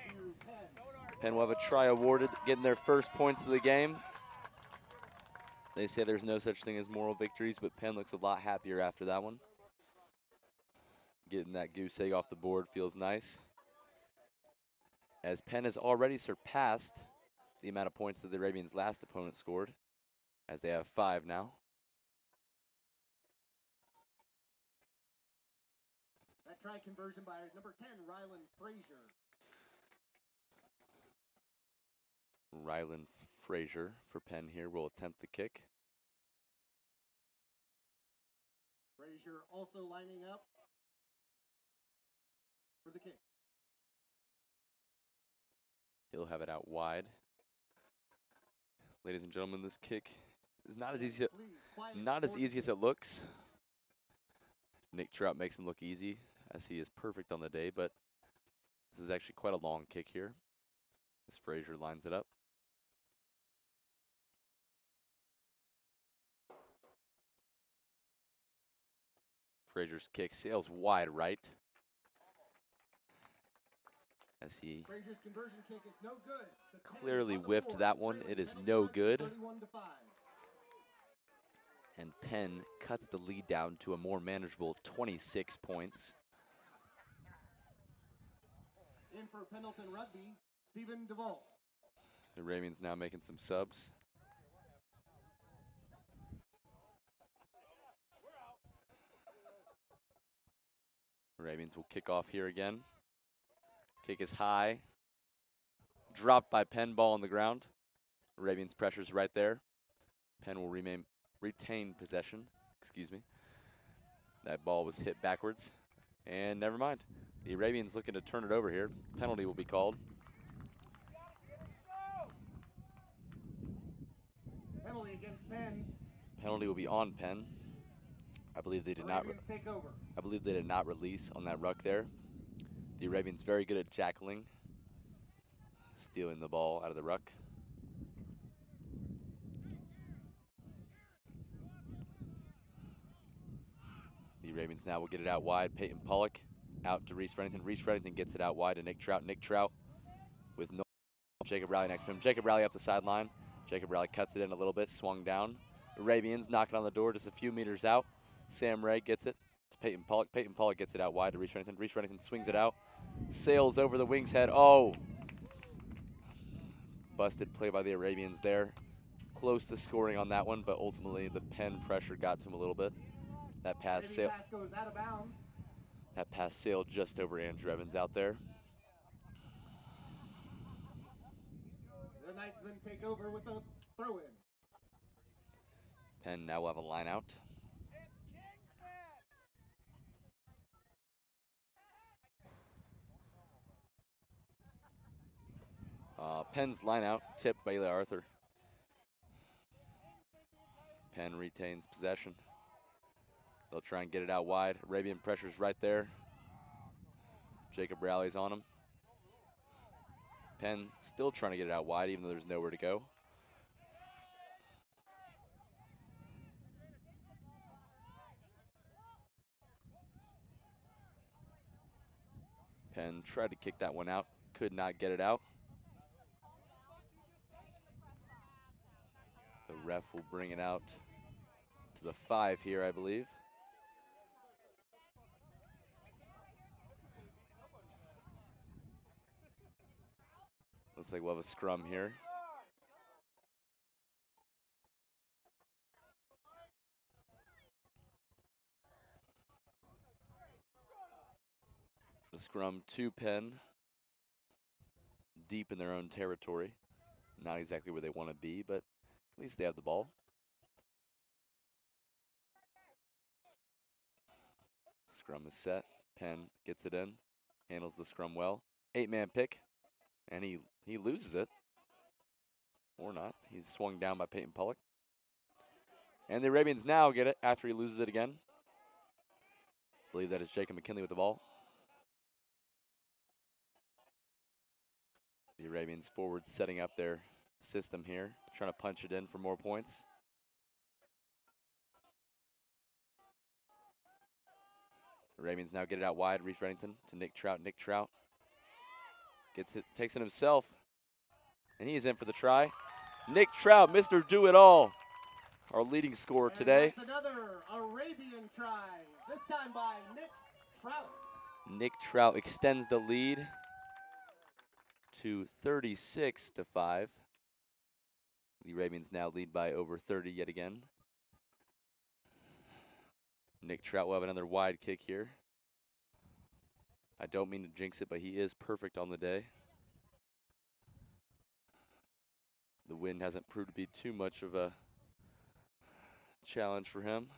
Penn will have a try awarded, getting their first points of the game. They say there's no such thing as moral victories, but Penn looks a lot happier after that one. Getting that goose egg off the board feels nice. As Penn has already surpassed the amount of points that the Arabians' last opponent scored, as they have five now. Try conversion by number 10, Rylan Frazier. Rylan Frazier for Penn here will attempt the kick. Frazier also lining up for the kick. He'll have it out wide. Ladies and gentlemen, this kick is not as easy, Please, not as easy as it looks. Nick Trout makes him look easy as he is perfect on the day, but this is actually quite a long kick here. As Frazier lines it up. Frazier's kick sails wide right. As he kick is no good. The 10 is Clearly whiffed that one. It is no good. 31 to 5. and Penn cuts the lead down to a more manageable 26 points. In for Pendleton Rugby, Stephen DeVault. The Arabians now making some subs. Ravens will kick off here again. Kick is high. Dropped by Penn, ball on the ground. Arabians pressures right there. Penn will remain retain possession. Excuse me. That ball was hit backwards. And never mind. The Arabians looking to turn it over here. Penalty will be called. Penalty against Penn. Penalty will be on Penn. I believe they did not. Arabians over. I believe they did not release on that ruck there. The Arabians very good at jackling, stealing the ball out of the ruck. The Arabians now will get it out wide. Peyton Pollock out to Reese Reddington. Reese Reddington gets it out wide to Nick Trout. Nick Trout with no Jacob Rowley next to him. Jacob Rowley up the sideline. Jacob Rowley cuts it in a little bit, swung down. Arabians knocking on the door just a few meters out. Sam Ray gets it to Peyton Pollock. Peyton Pollock gets it out wide to Reese Reddington. Reese Reddington swings it out, sails over the wing's head. Oh! Busted play by the Arabians there. Close to scoring on that one, but ultimately the pen pressure got to him a little bit. That pass sailed. pass goes out of bounds. That pass sailed just over Andrew Evans out there. The Knightsmen take over with a throw in. Penn now will have a line out. Uh, Penn's line out, tipped by Eli Arthur. Penn retains possession. They'll try and get it out wide. Arabian pressure's right there. Jacob Rowley's on him. Penn still trying to get it out wide, even though there's nowhere to go. Penn tried to kick that one out, could not get it out. The ref will bring it out to the five here, I believe. Looks like we'll have a scrum here. The scrum two Penn, deep in their own territory. Not exactly where they want to be, but at least they have the ball. Scrum is set. Penn gets it in, handles the scrum well. Eight man pick, and he, he loses it. Or not. He's swung down by Peyton Pollock. And the Arabians now get it after he loses it again. believe that is Jacob McKinley with the ball. The Arabians forward setting up their system here, trying to punch it in for more points. The Arabians now get it out wide. Reese Reddington to Nick Trout. Nick Trout gets it, takes it himself, and he is in for the try. Nick Trout, Mr. Do It All, our leading scorer And today. another Arabian try, this time by Nick Trout. Nick Trout extends the lead to 36 to 5. The Arabians now lead by over 30 yet again. Nick Trout will have another wide kick here. I don't mean to jinx it, but he is perfect on the day. The wind hasn't proved to be too much of a challenge for him.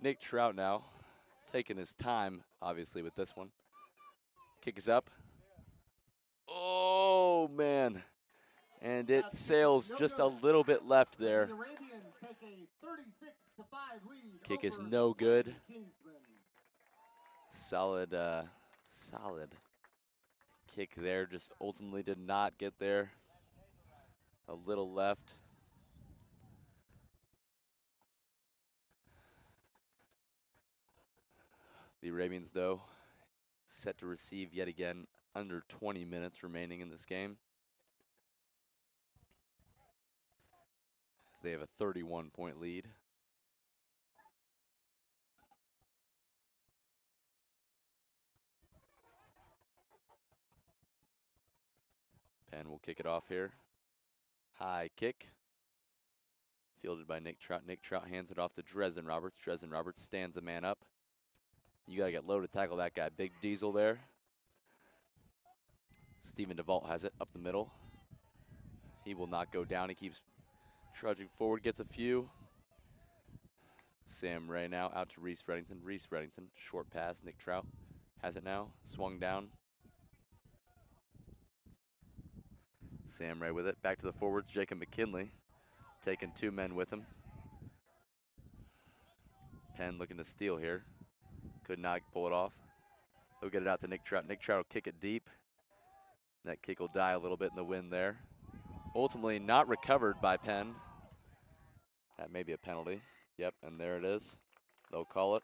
Nick Trout now taking his time, obviously, with this one. Kick is up. Oh, man. And it sails just a little bit left there. The Arabians take a 36 to 5 lead. Kick is no good. Solid, uh, solid kick there. Just ultimately did not get there. A little left. The Arabians, though, set to receive yet again under 20 minutes remaining in this game. As they have a 31 point lead. Penn will kick it off here. High kick. Fielded by Nick Trout. Nick Trout hands it off to Dresden Roberts. Dresden Roberts stands a man up. You got to get low to tackle that guy. Big Diesel there. Stephen DeVault has it up the middle. He will not go down. He keeps trudging forward, gets a few. Sam Ray now out to Reese Reddington. Reese Reddington, short pass. Nick Trout has it now. Swung down. Sam Ray with it. Back to the forwards. Jacob McKinley taking two men with him. Penn looking to steal here. Could not pull it off. He'll get it out to Nick Trout. Nick Trout will kick it deep. That kick will die a little bit in the wind there. Ultimately not recovered by Penn. That may be a penalty. Yep, and there it is. They'll call it.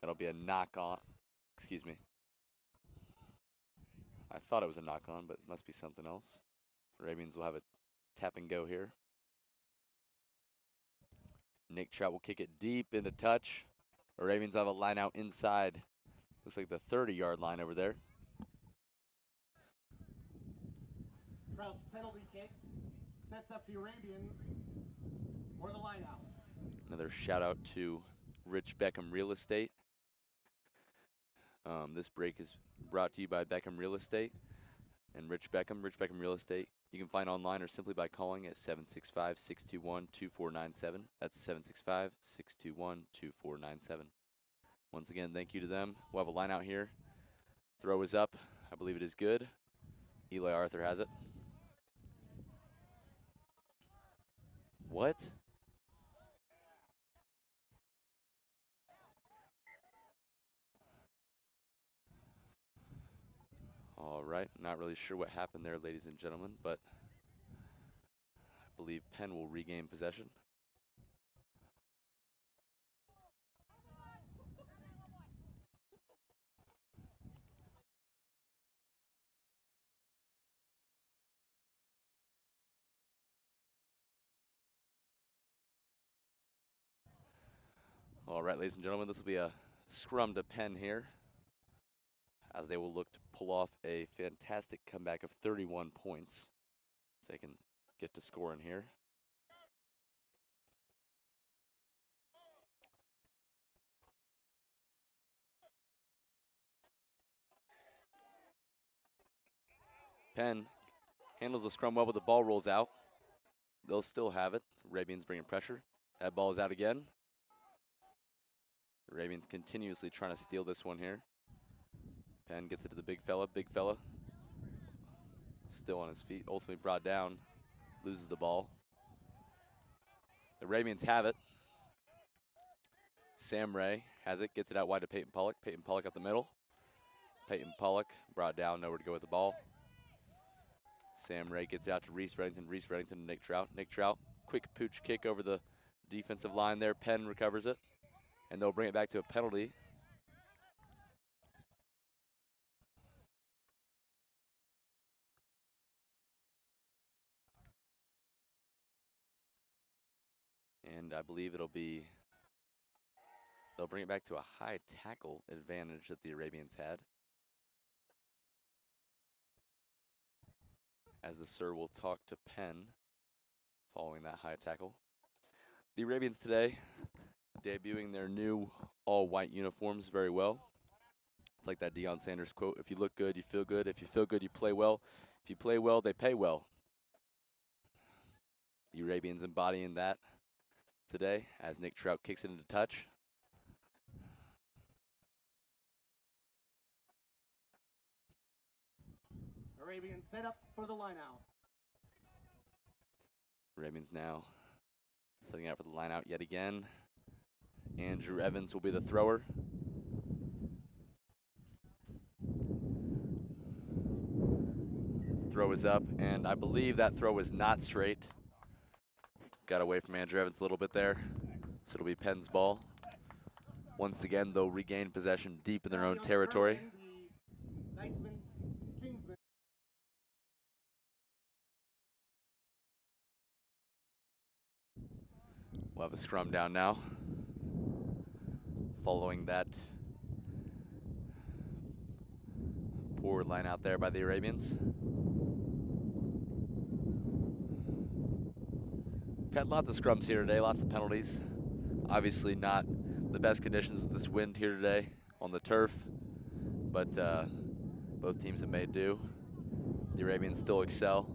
That'll be a knock on. Excuse me. I thought it was a knock on, but it must be something else. Arabians will have a tap and go here. Nick Trout will kick it deep into touch. Arabians have a line out inside. Looks like the 30 yard line over there. Trout's penalty kick sets up the Arabians for the line out. Another shout out to Rich Beckham Real Estate. Um, this break is brought to you by Beckham Real Estate and Rich Beckham. Rich Beckham Real Estate. You can find online or simply by calling at 765 621 2497. That's 765 621 2497. Once again, thank you to them. We'll have a line out here. Throw is up. I believe it is good. Eli Arthur has it. What? All right, not really sure what happened there, ladies and gentlemen, but I believe Penn will regain possession. All right, ladies and gentlemen, this will be a scrum to pen here as they will look to pull off a fantastic comeback of 31 points. If they can get to scoring here. Penn handles the scrum well, but the ball rolls out. They'll still have it. Arabians bringing pressure. That ball is out again. Arabians continuously trying to steal this one here. Penn gets it to the big fella. Big fella still on his feet. Ultimately brought down. Loses the ball. The Ravens have it. Sam Ray has it. Gets it out wide to Peyton Pollock. Peyton Pollock up the middle. Peyton Pollock brought down. Nowhere to go with the ball. Sam Ray gets it out to Reese Reddington. Reese Reddington to Nick Trout. Nick Trout, quick pooch kick over the defensive line there. Penn recovers it. And they'll bring it back to a penalty. And I believe it'll be, they'll bring it back to a high tackle advantage that the Arabians had. as the Sir will talk to Penn following that high tackle. The Arabians today debuting their new all-white uniforms very well. It's like that Deion Sanders quote, if you look good, you feel good. If you feel good, you play well. If you play well, they pay well. The Arabians embodying that today as Nick Trout kicks it into touch. Arabians set up for the line out. Arabians now setting out for the line out yet again. Andrew Evans will be the thrower. Throw is up, and I believe that throw was not straight. Got away from Andrew Evans a little bit there, so it'll be Penn's ball. Once again, they'll regain possession deep in their own territory. We'll have a scrum down now. Following that poor line out there by the Arabians. We've had lots of scrums here today, lots of penalties. Obviously not the best conditions with this wind here today on the turf, but uh, both teams have made do. The Arabians still excel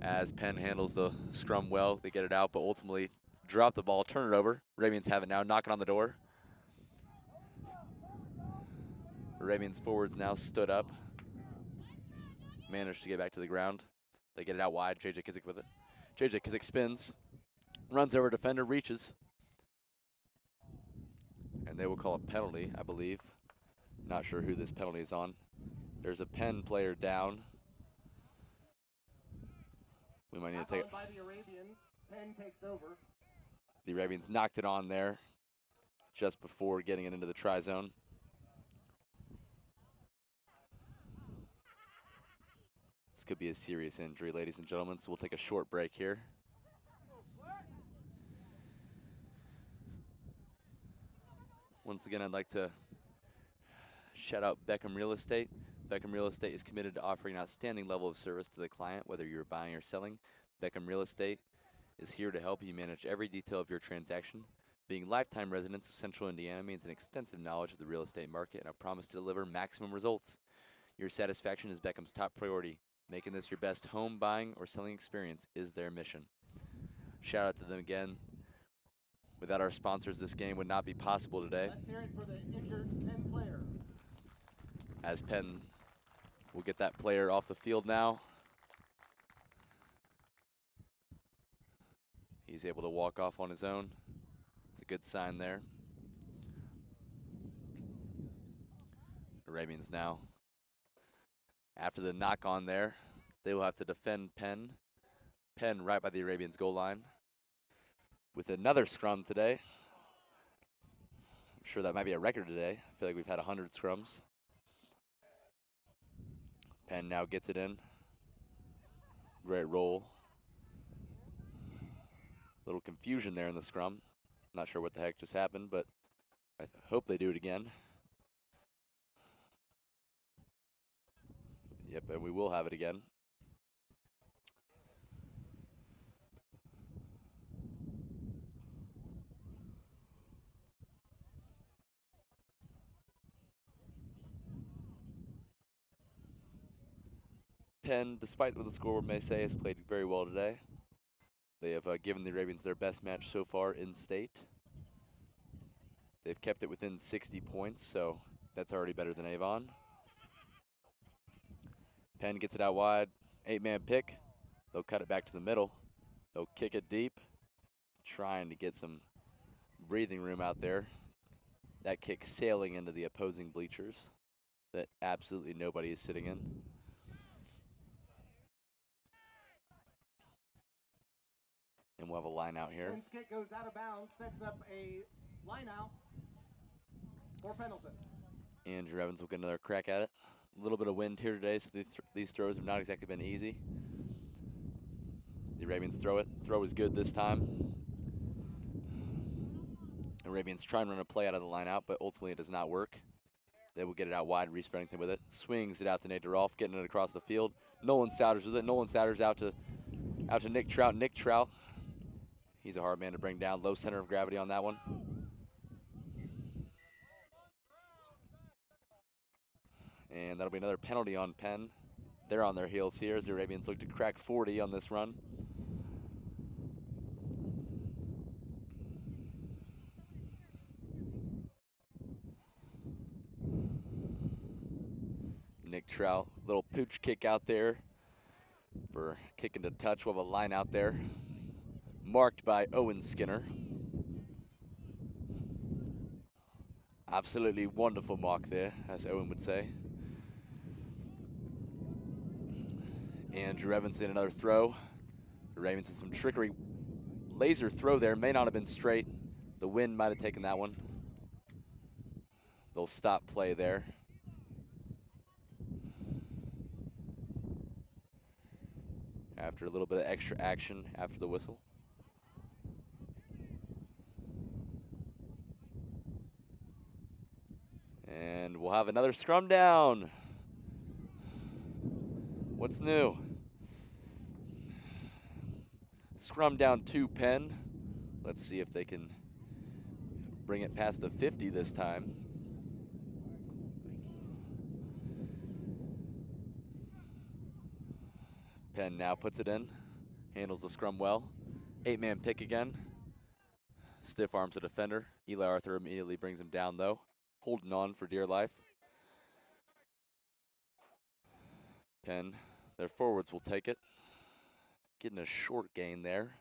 as Penn handles the scrum well. They get it out, but ultimately drop the ball, turn it over. Arabians have it now, knocking on the door. Arabians forwards now stood up. Managed to get back to the ground. They get it out wide. JJ Kissick with it. JJ Kissick spins, runs over defender, reaches. And they will call a penalty, I believe. Not sure who this penalty is on. There's a Penn player down. We might need to take. it. By the Arabians, Penn takes over. The Arabians knocked it on there just before getting it into the try zone. This could be a serious injury, ladies and gentlemen, so we'll take a short break here. Once again, I'd like to shout out Beckham Real Estate. Beckham Real Estate is committed to offering an outstanding level of service to the client, whether you're buying or selling. Beckham Real Estate is here to help you manage every detail of your transaction. Being lifetime residents of Central Indiana means an extensive knowledge of the real estate market and a promise to deliver maximum results. Your satisfaction is Beckham's top priority. Making this your best home buying or selling experience is their mission. Shout out to them again. Without our sponsors, this game would not be possible today. Let's hear it for the injured Penn player. As Penn will get that player off the field now. He's able to walk off on his own. It's a good sign there. Arabians now. After the knock on there, they will have to defend Penn. Penn right by the Arabians goal line. With another scrum today. I'm sure that might be a record today. I feel like we've had 100 scrums. Penn now gets it in. Great roll little confusion there in the scrum. Not sure what the heck just happened, but I hope they do it again. Yep, and we will have it again. Penn, despite what the scoreboard may say, has played very well today. They have uh, given the Arabians their best match so far in state. They've kept it within 60 points, so that's already better than Avon. Penn gets it out wide, eight-man pick. They'll cut it back to the middle. They'll kick it deep, trying to get some breathing room out there. That kick sailing into the opposing bleachers that absolutely nobody is sitting in. And we'll have a line out here. Penn's kick goes out of bounds, sets up a line out for Pendleton. Andrew Evans will get another crack at it. A little bit of wind here today, so these, th these throws have not exactly been easy. The Arabians throw it. Throw is good this time. Arabians try and run a play out of the line out, but ultimately it does not work. They will get it out wide. Reese Reddington with it. Swings it out to Nate DeRolf, getting it across the field. Nolan Souders with it. Nolan Souders out to out to Nick Trout. Nick Trout. He's a hard man to bring down. Low center of gravity on that one. And that'll be another penalty on Penn. They're on their heels here as the Arabians look to crack 40 on this run. Nick Trout, little pooch kick out there for kicking to touch. We'll have a line out there marked by Owen Skinner. Absolutely wonderful mark there, as Owen would say. Andrew Evanson, another throw. Ravens some trickery. Laser throw there, may not have been straight. The wind might have taken that one. They'll stop play there. After a little bit of extra action after the whistle. And we'll have another scrum down. What's new? Scrum down two Penn. Let's see if they can bring it past the 50 this time. Penn now puts it in, handles the scrum well. Eight man pick again. Stiff arms the defender. Eli Arthur immediately brings him down though, holding on for dear life. Penn, their forwards will take it. Getting a short gain there.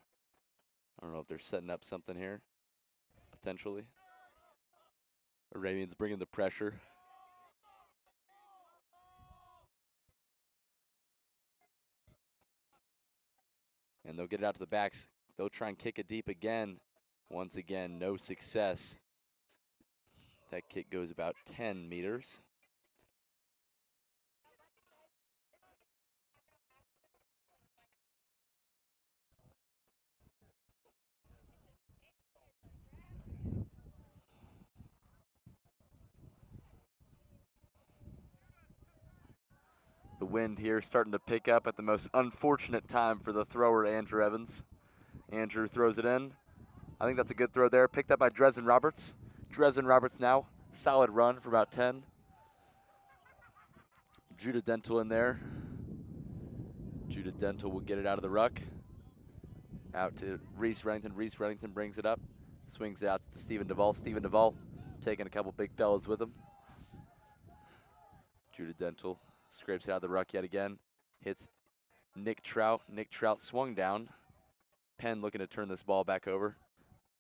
I don't know if they're setting up something here, potentially. Arabians bringing the pressure. And they'll get it out to the backs. They'll try and kick it deep again. Once again, no success. That kick goes about 10 meters. The wind here starting to pick up at the most unfortunate time for the thrower, Andrew Evans. Andrew throws it in. I think that's a good throw there. Picked up by Dresden Roberts. Dresden Roberts now. Solid run for about 10. Judah Dental in there. Judah Dental will get it out of the ruck. Out to Reese Reddington. Reese Reddington brings it up. Swings out to Stephen Duvall. Stephen Duvall taking a couple big fellas with him. Judah Dental Scrapes it out of the ruck yet again. Hits Nick Trout. Nick Trout swung down. Penn looking to turn this ball back over.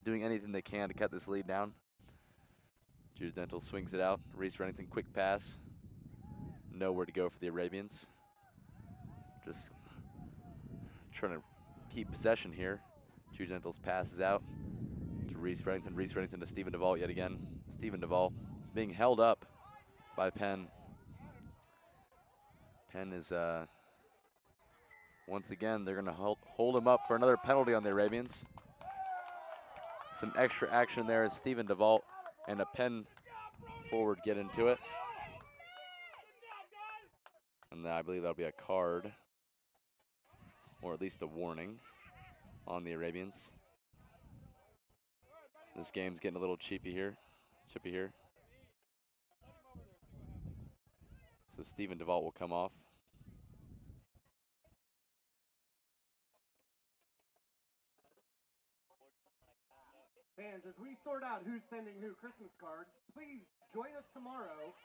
Doing anything they can to cut this lead down. Judah Dental swings it out. Reese Reddington, quick pass. Nowhere to go for the Arabians. Just trying to keep possession here. Judah Dental's passes out to Reese Reddington. Reese Reddington to Stephen Duvall yet again. Stephen Duvall being held up by Penn. Penn is, uh, once again, they're going to hold, hold him up for another penalty on the Arabians. Some extra action there as Stephen DeVault and a Penn forward get into it. And I believe that'll be a card, or at least a warning on the Arabians. This game's getting a little cheapy here, chippy here. So Stephen DeVault will come off. Fans, as we sort out who's sending who Christmas cards, please join us tomorrow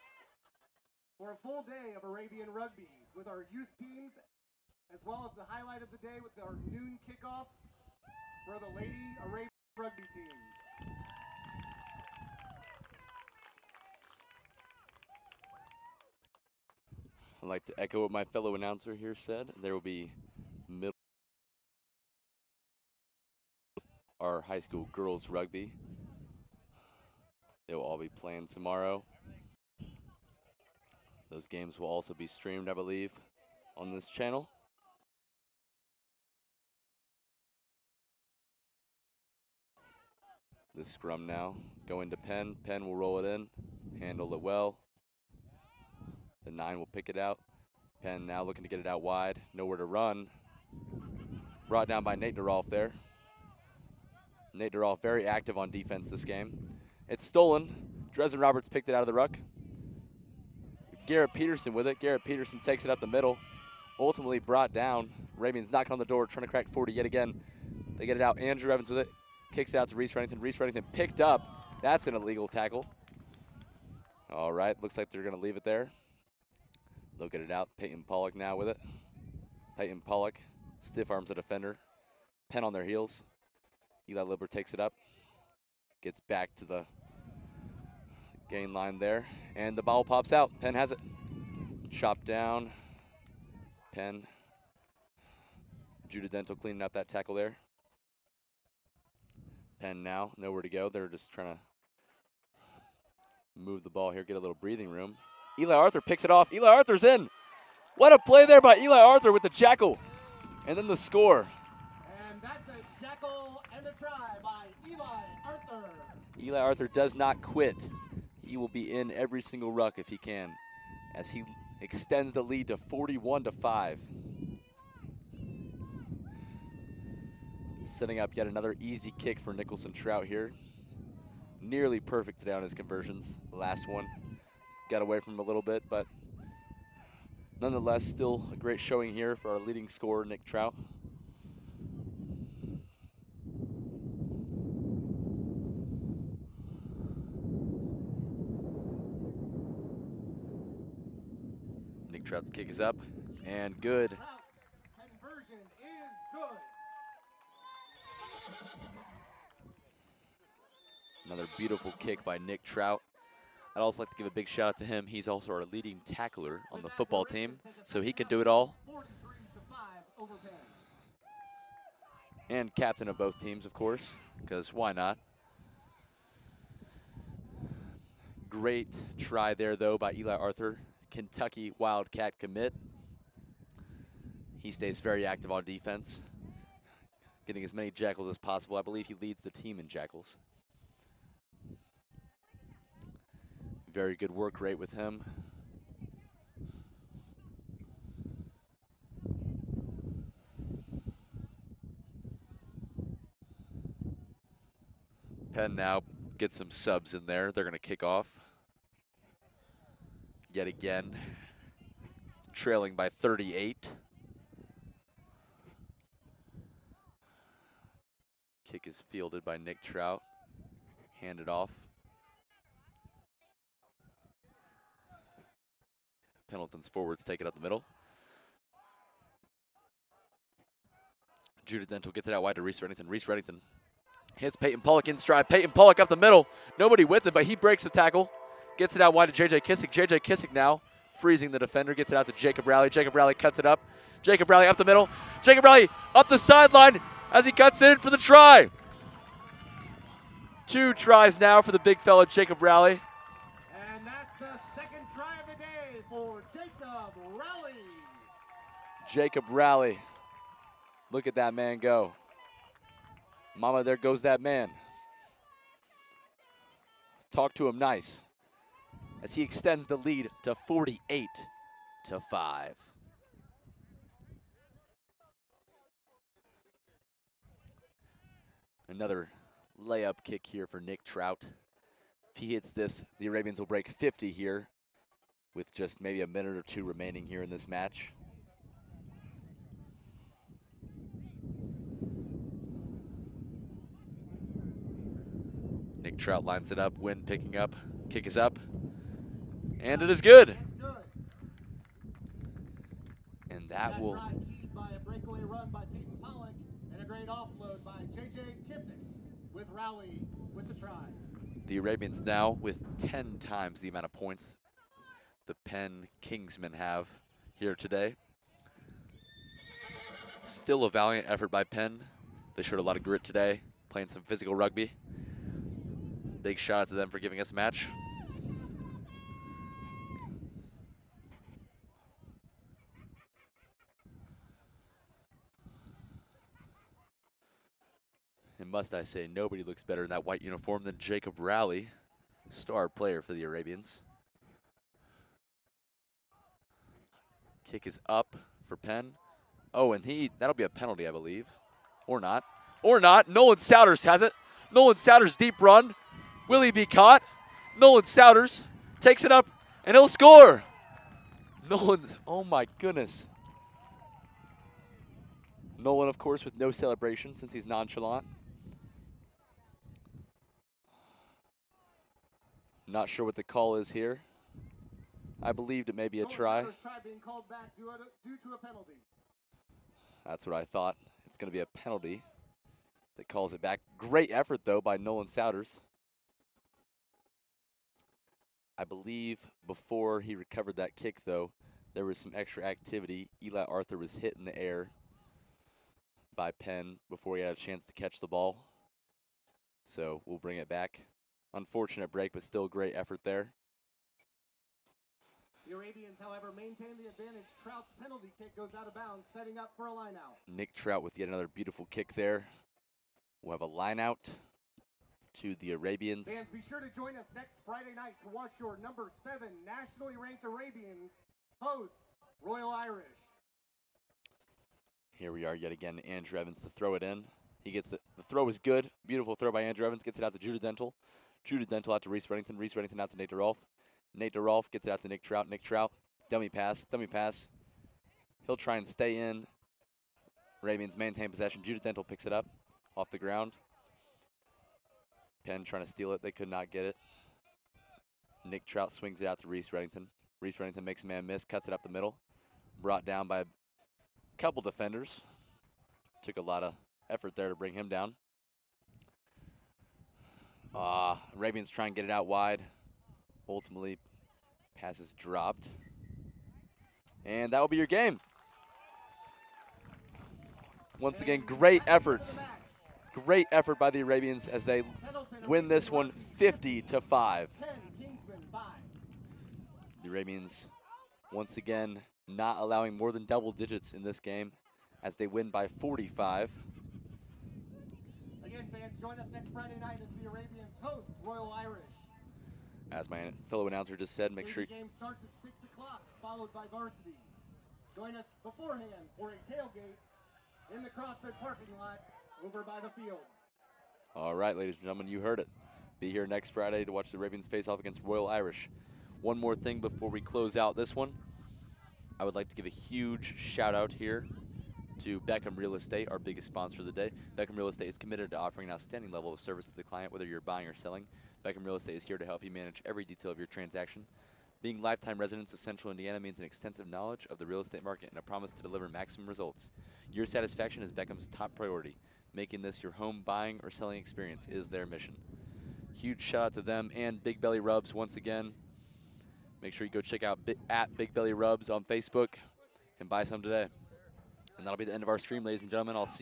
for a full day of Arabian rugby with our youth teams, as well as the highlight of the day with our noon kickoff for the Lady Arabian rugby team. I'd like to echo what my fellow announcer here said. There will be our high school girls rugby. They will all be playing tomorrow. Those games will also be streamed, I believe, on this channel. The scrum now going to Penn. Penn will roll it in, handle it well. The nine will pick it out. Penn now looking to get it out wide. Nowhere to run. Brought down by Nate DeRolf there. Nate DeRolf very active on defense this game. It's stolen. Dresden Roberts picked it out of the ruck. Garrett Peterson with it. Garrett Peterson takes it up the middle. Ultimately brought down. Arabians knocking on the door, trying to crack 40 yet again. They get it out. Andrew Evans with it. Kicks it out to Reese Reddington. Reese Reddington picked up. That's an illegal tackle. All right, looks like they're going to leave it there. They'll get it out. Peyton Pollock now with it. Peyton Pollock stiff arms a defender. Penn on their heels. Eli Liber takes it up. Gets back to the gain line there. And the ball pops out. Penn has it. Chopped down. Penn. Judah Dental cleaning up that tackle there. Penn now, nowhere to go. They're just trying to move the ball here, get a little breathing room. Eli Arthur picks it off. Eli Arthur's in. What a play there by Eli Arthur with the jackal. And then the score. Try by Eli Arthur. Eli Arthur does not quit. He will be in every single ruck if he can, as he extends the lead to 41 to 5. Setting up yet another easy kick for Nicholson Trout here. Nearly perfect today on his conversions. Last one got away from him a little bit, but nonetheless, still a great showing here for our leading scorer, Nick Trout. Trout's kick is up and good. Conversion is good. Another beautiful kick by Nick Trout. I'd also like to give a big shout out to him. He's also our leading tackler on the football team, so he can do it all. 43 to 5 over Penn. And captain of both teams, of course, because why not? Great try there, though, by Eli Arthur, Kentucky Wildcat commit. He stays very active on defense, getting as many jackals as possible. I believe he leads the team in jackals. Very good work rate with him. Penn now gets some subs in there. They're going to kick off. Yet again, trailing by 38. Kick is fielded by Nick Trout. Handed off. Pendleton's forwards take it up the middle. Judah Dental gets it out wide to Reese Reddington. Reese Reddington hits Peyton Pollock in stride. Peyton Pollock up the middle. Nobody with it, but he breaks the tackle. Gets it out wide to JJ Kissick. JJ Kissick now freezing the defender. Gets it out to Jacob Rowley. Jacob Rowley cuts it up. Jacob Rowley up the middle. Jacob Rowley up the sideline as he cuts in for the try. Two tries now for the big fella Jacob Rowley. And that's the second try of the day for Jacob Rowley. Jacob Rowley. Look at that man go. Mama, there goes that man. Talk to him nice. As he extends the lead to 48 to 5. Another layup kick here for Nick Trout. If he hits this, the Arabians will break 50 here with just maybe a minute or two remaining here in this match. Nick Trout lines it up, wind picking up, kick is up, and it is good. And that will try keyed by a breakaway run by Peyton Pollock and a great offload by JJ Kissick with Rowley with the the Arabians now with 10 times the amount of points the Penn Kingsmen have here today. Still a valiant effort by Penn. They showed a lot of grit today, playing some physical rugby. Big shout out to them for giving us a match. Must I say, nobody looks better in that white uniform than Jacob Rowley, star player for the Arabians. Kick is up for Penn. Oh, and he that'll be a penalty, I believe. Or not. Or not. Nolan Souders has it. Nolan Souders deep run. Will he be caught? Nolan Souders takes it up and he'll score. Nolan, oh my goodness. Nolan, of course, with no celebration since he's nonchalant. Not sure what the call is here. I believed it may be a try. Souders' try being called back due, to- due to a penalty. That's what I thought. It's going to be a penalty that calls it back. Great effort, though, by Nolan Souders. I believe before he recovered that kick, though, there was some extra activity. Eli Arthur was hit in the air by Penn before he had a chance to catch the ball. So we'll bring it back. Unfortunate break, but still great effort there. The Arabians, however, maintain the advantage. Trout's penalty kick goes out of bounds, setting up for a line out. Nick Trout with yet another beautiful kick there. We'll have a line out to the Arabians. Fans, be sure to join us next Friday night to watch your number seven nationally ranked Arabians host Royal Irish. Here we are yet again. Andrew Evans to throw it in. He gets the, the throw is good. Beautiful throw by Andrew Evans. Gets it out to Judah Dental. Judah Dental out to Reese Reddington. Reese Reddington out to Nate DeRolf. Nate DeRolf gets it out to Nick Trout. Nick Trout. Dummy pass. Dummy pass. He'll try and stay in. Arabians maintain possession. Judah Dental picks it up off the ground. Penn trying to steal it. They could not get it. Nick Trout swings it out to Reese Reddington. Reese Reddington makes a man miss. Cuts it up the middle. Brought down by a couple defenders. Took a lot of effort there to bring him down. Uh, Arabians try and get it out wide. Ultimately, pass is dropped. And that will be your game. Once again, great effort. Great effort by the Arabians as they win this one 50 to 5. 10, Kingsman 5. The Arabians once again not allowing more than double digits in this game as they win by 45. Join us next Friday night as the Arabians host Royal Irish. As my fellow announcer just said, make sure The game starts at 6 o'clock, followed by varsity. Join us beforehand for a tailgate in the CrossFit parking lot over by the fields. All right, ladies and gentlemen, you heard it. Be here next Friday to watch the Arabians face off against Royal Irish. One more thing before we close out this one. I would like to give a huge shout out here to Beckham Real Estate, our biggest sponsor of the day. Beckham Real Estate is committed to offering an outstanding level of service to the client, whether you're buying or selling. Beckham Real Estate is here to help you manage every detail of your transaction. Being lifetime residents of Central Indiana means an extensive knowledge of the real estate market and a promise to deliver maximum results. Your satisfaction is Beckham's top priority. Making this your home buying or selling experience is their mission. Huge shout out to them and Big Belly Rubs once again. Make sure you go check out at Big Belly Rubs on Facebook and buy some today. And that'll be the end of our stream, ladies and gentlemen. I'll see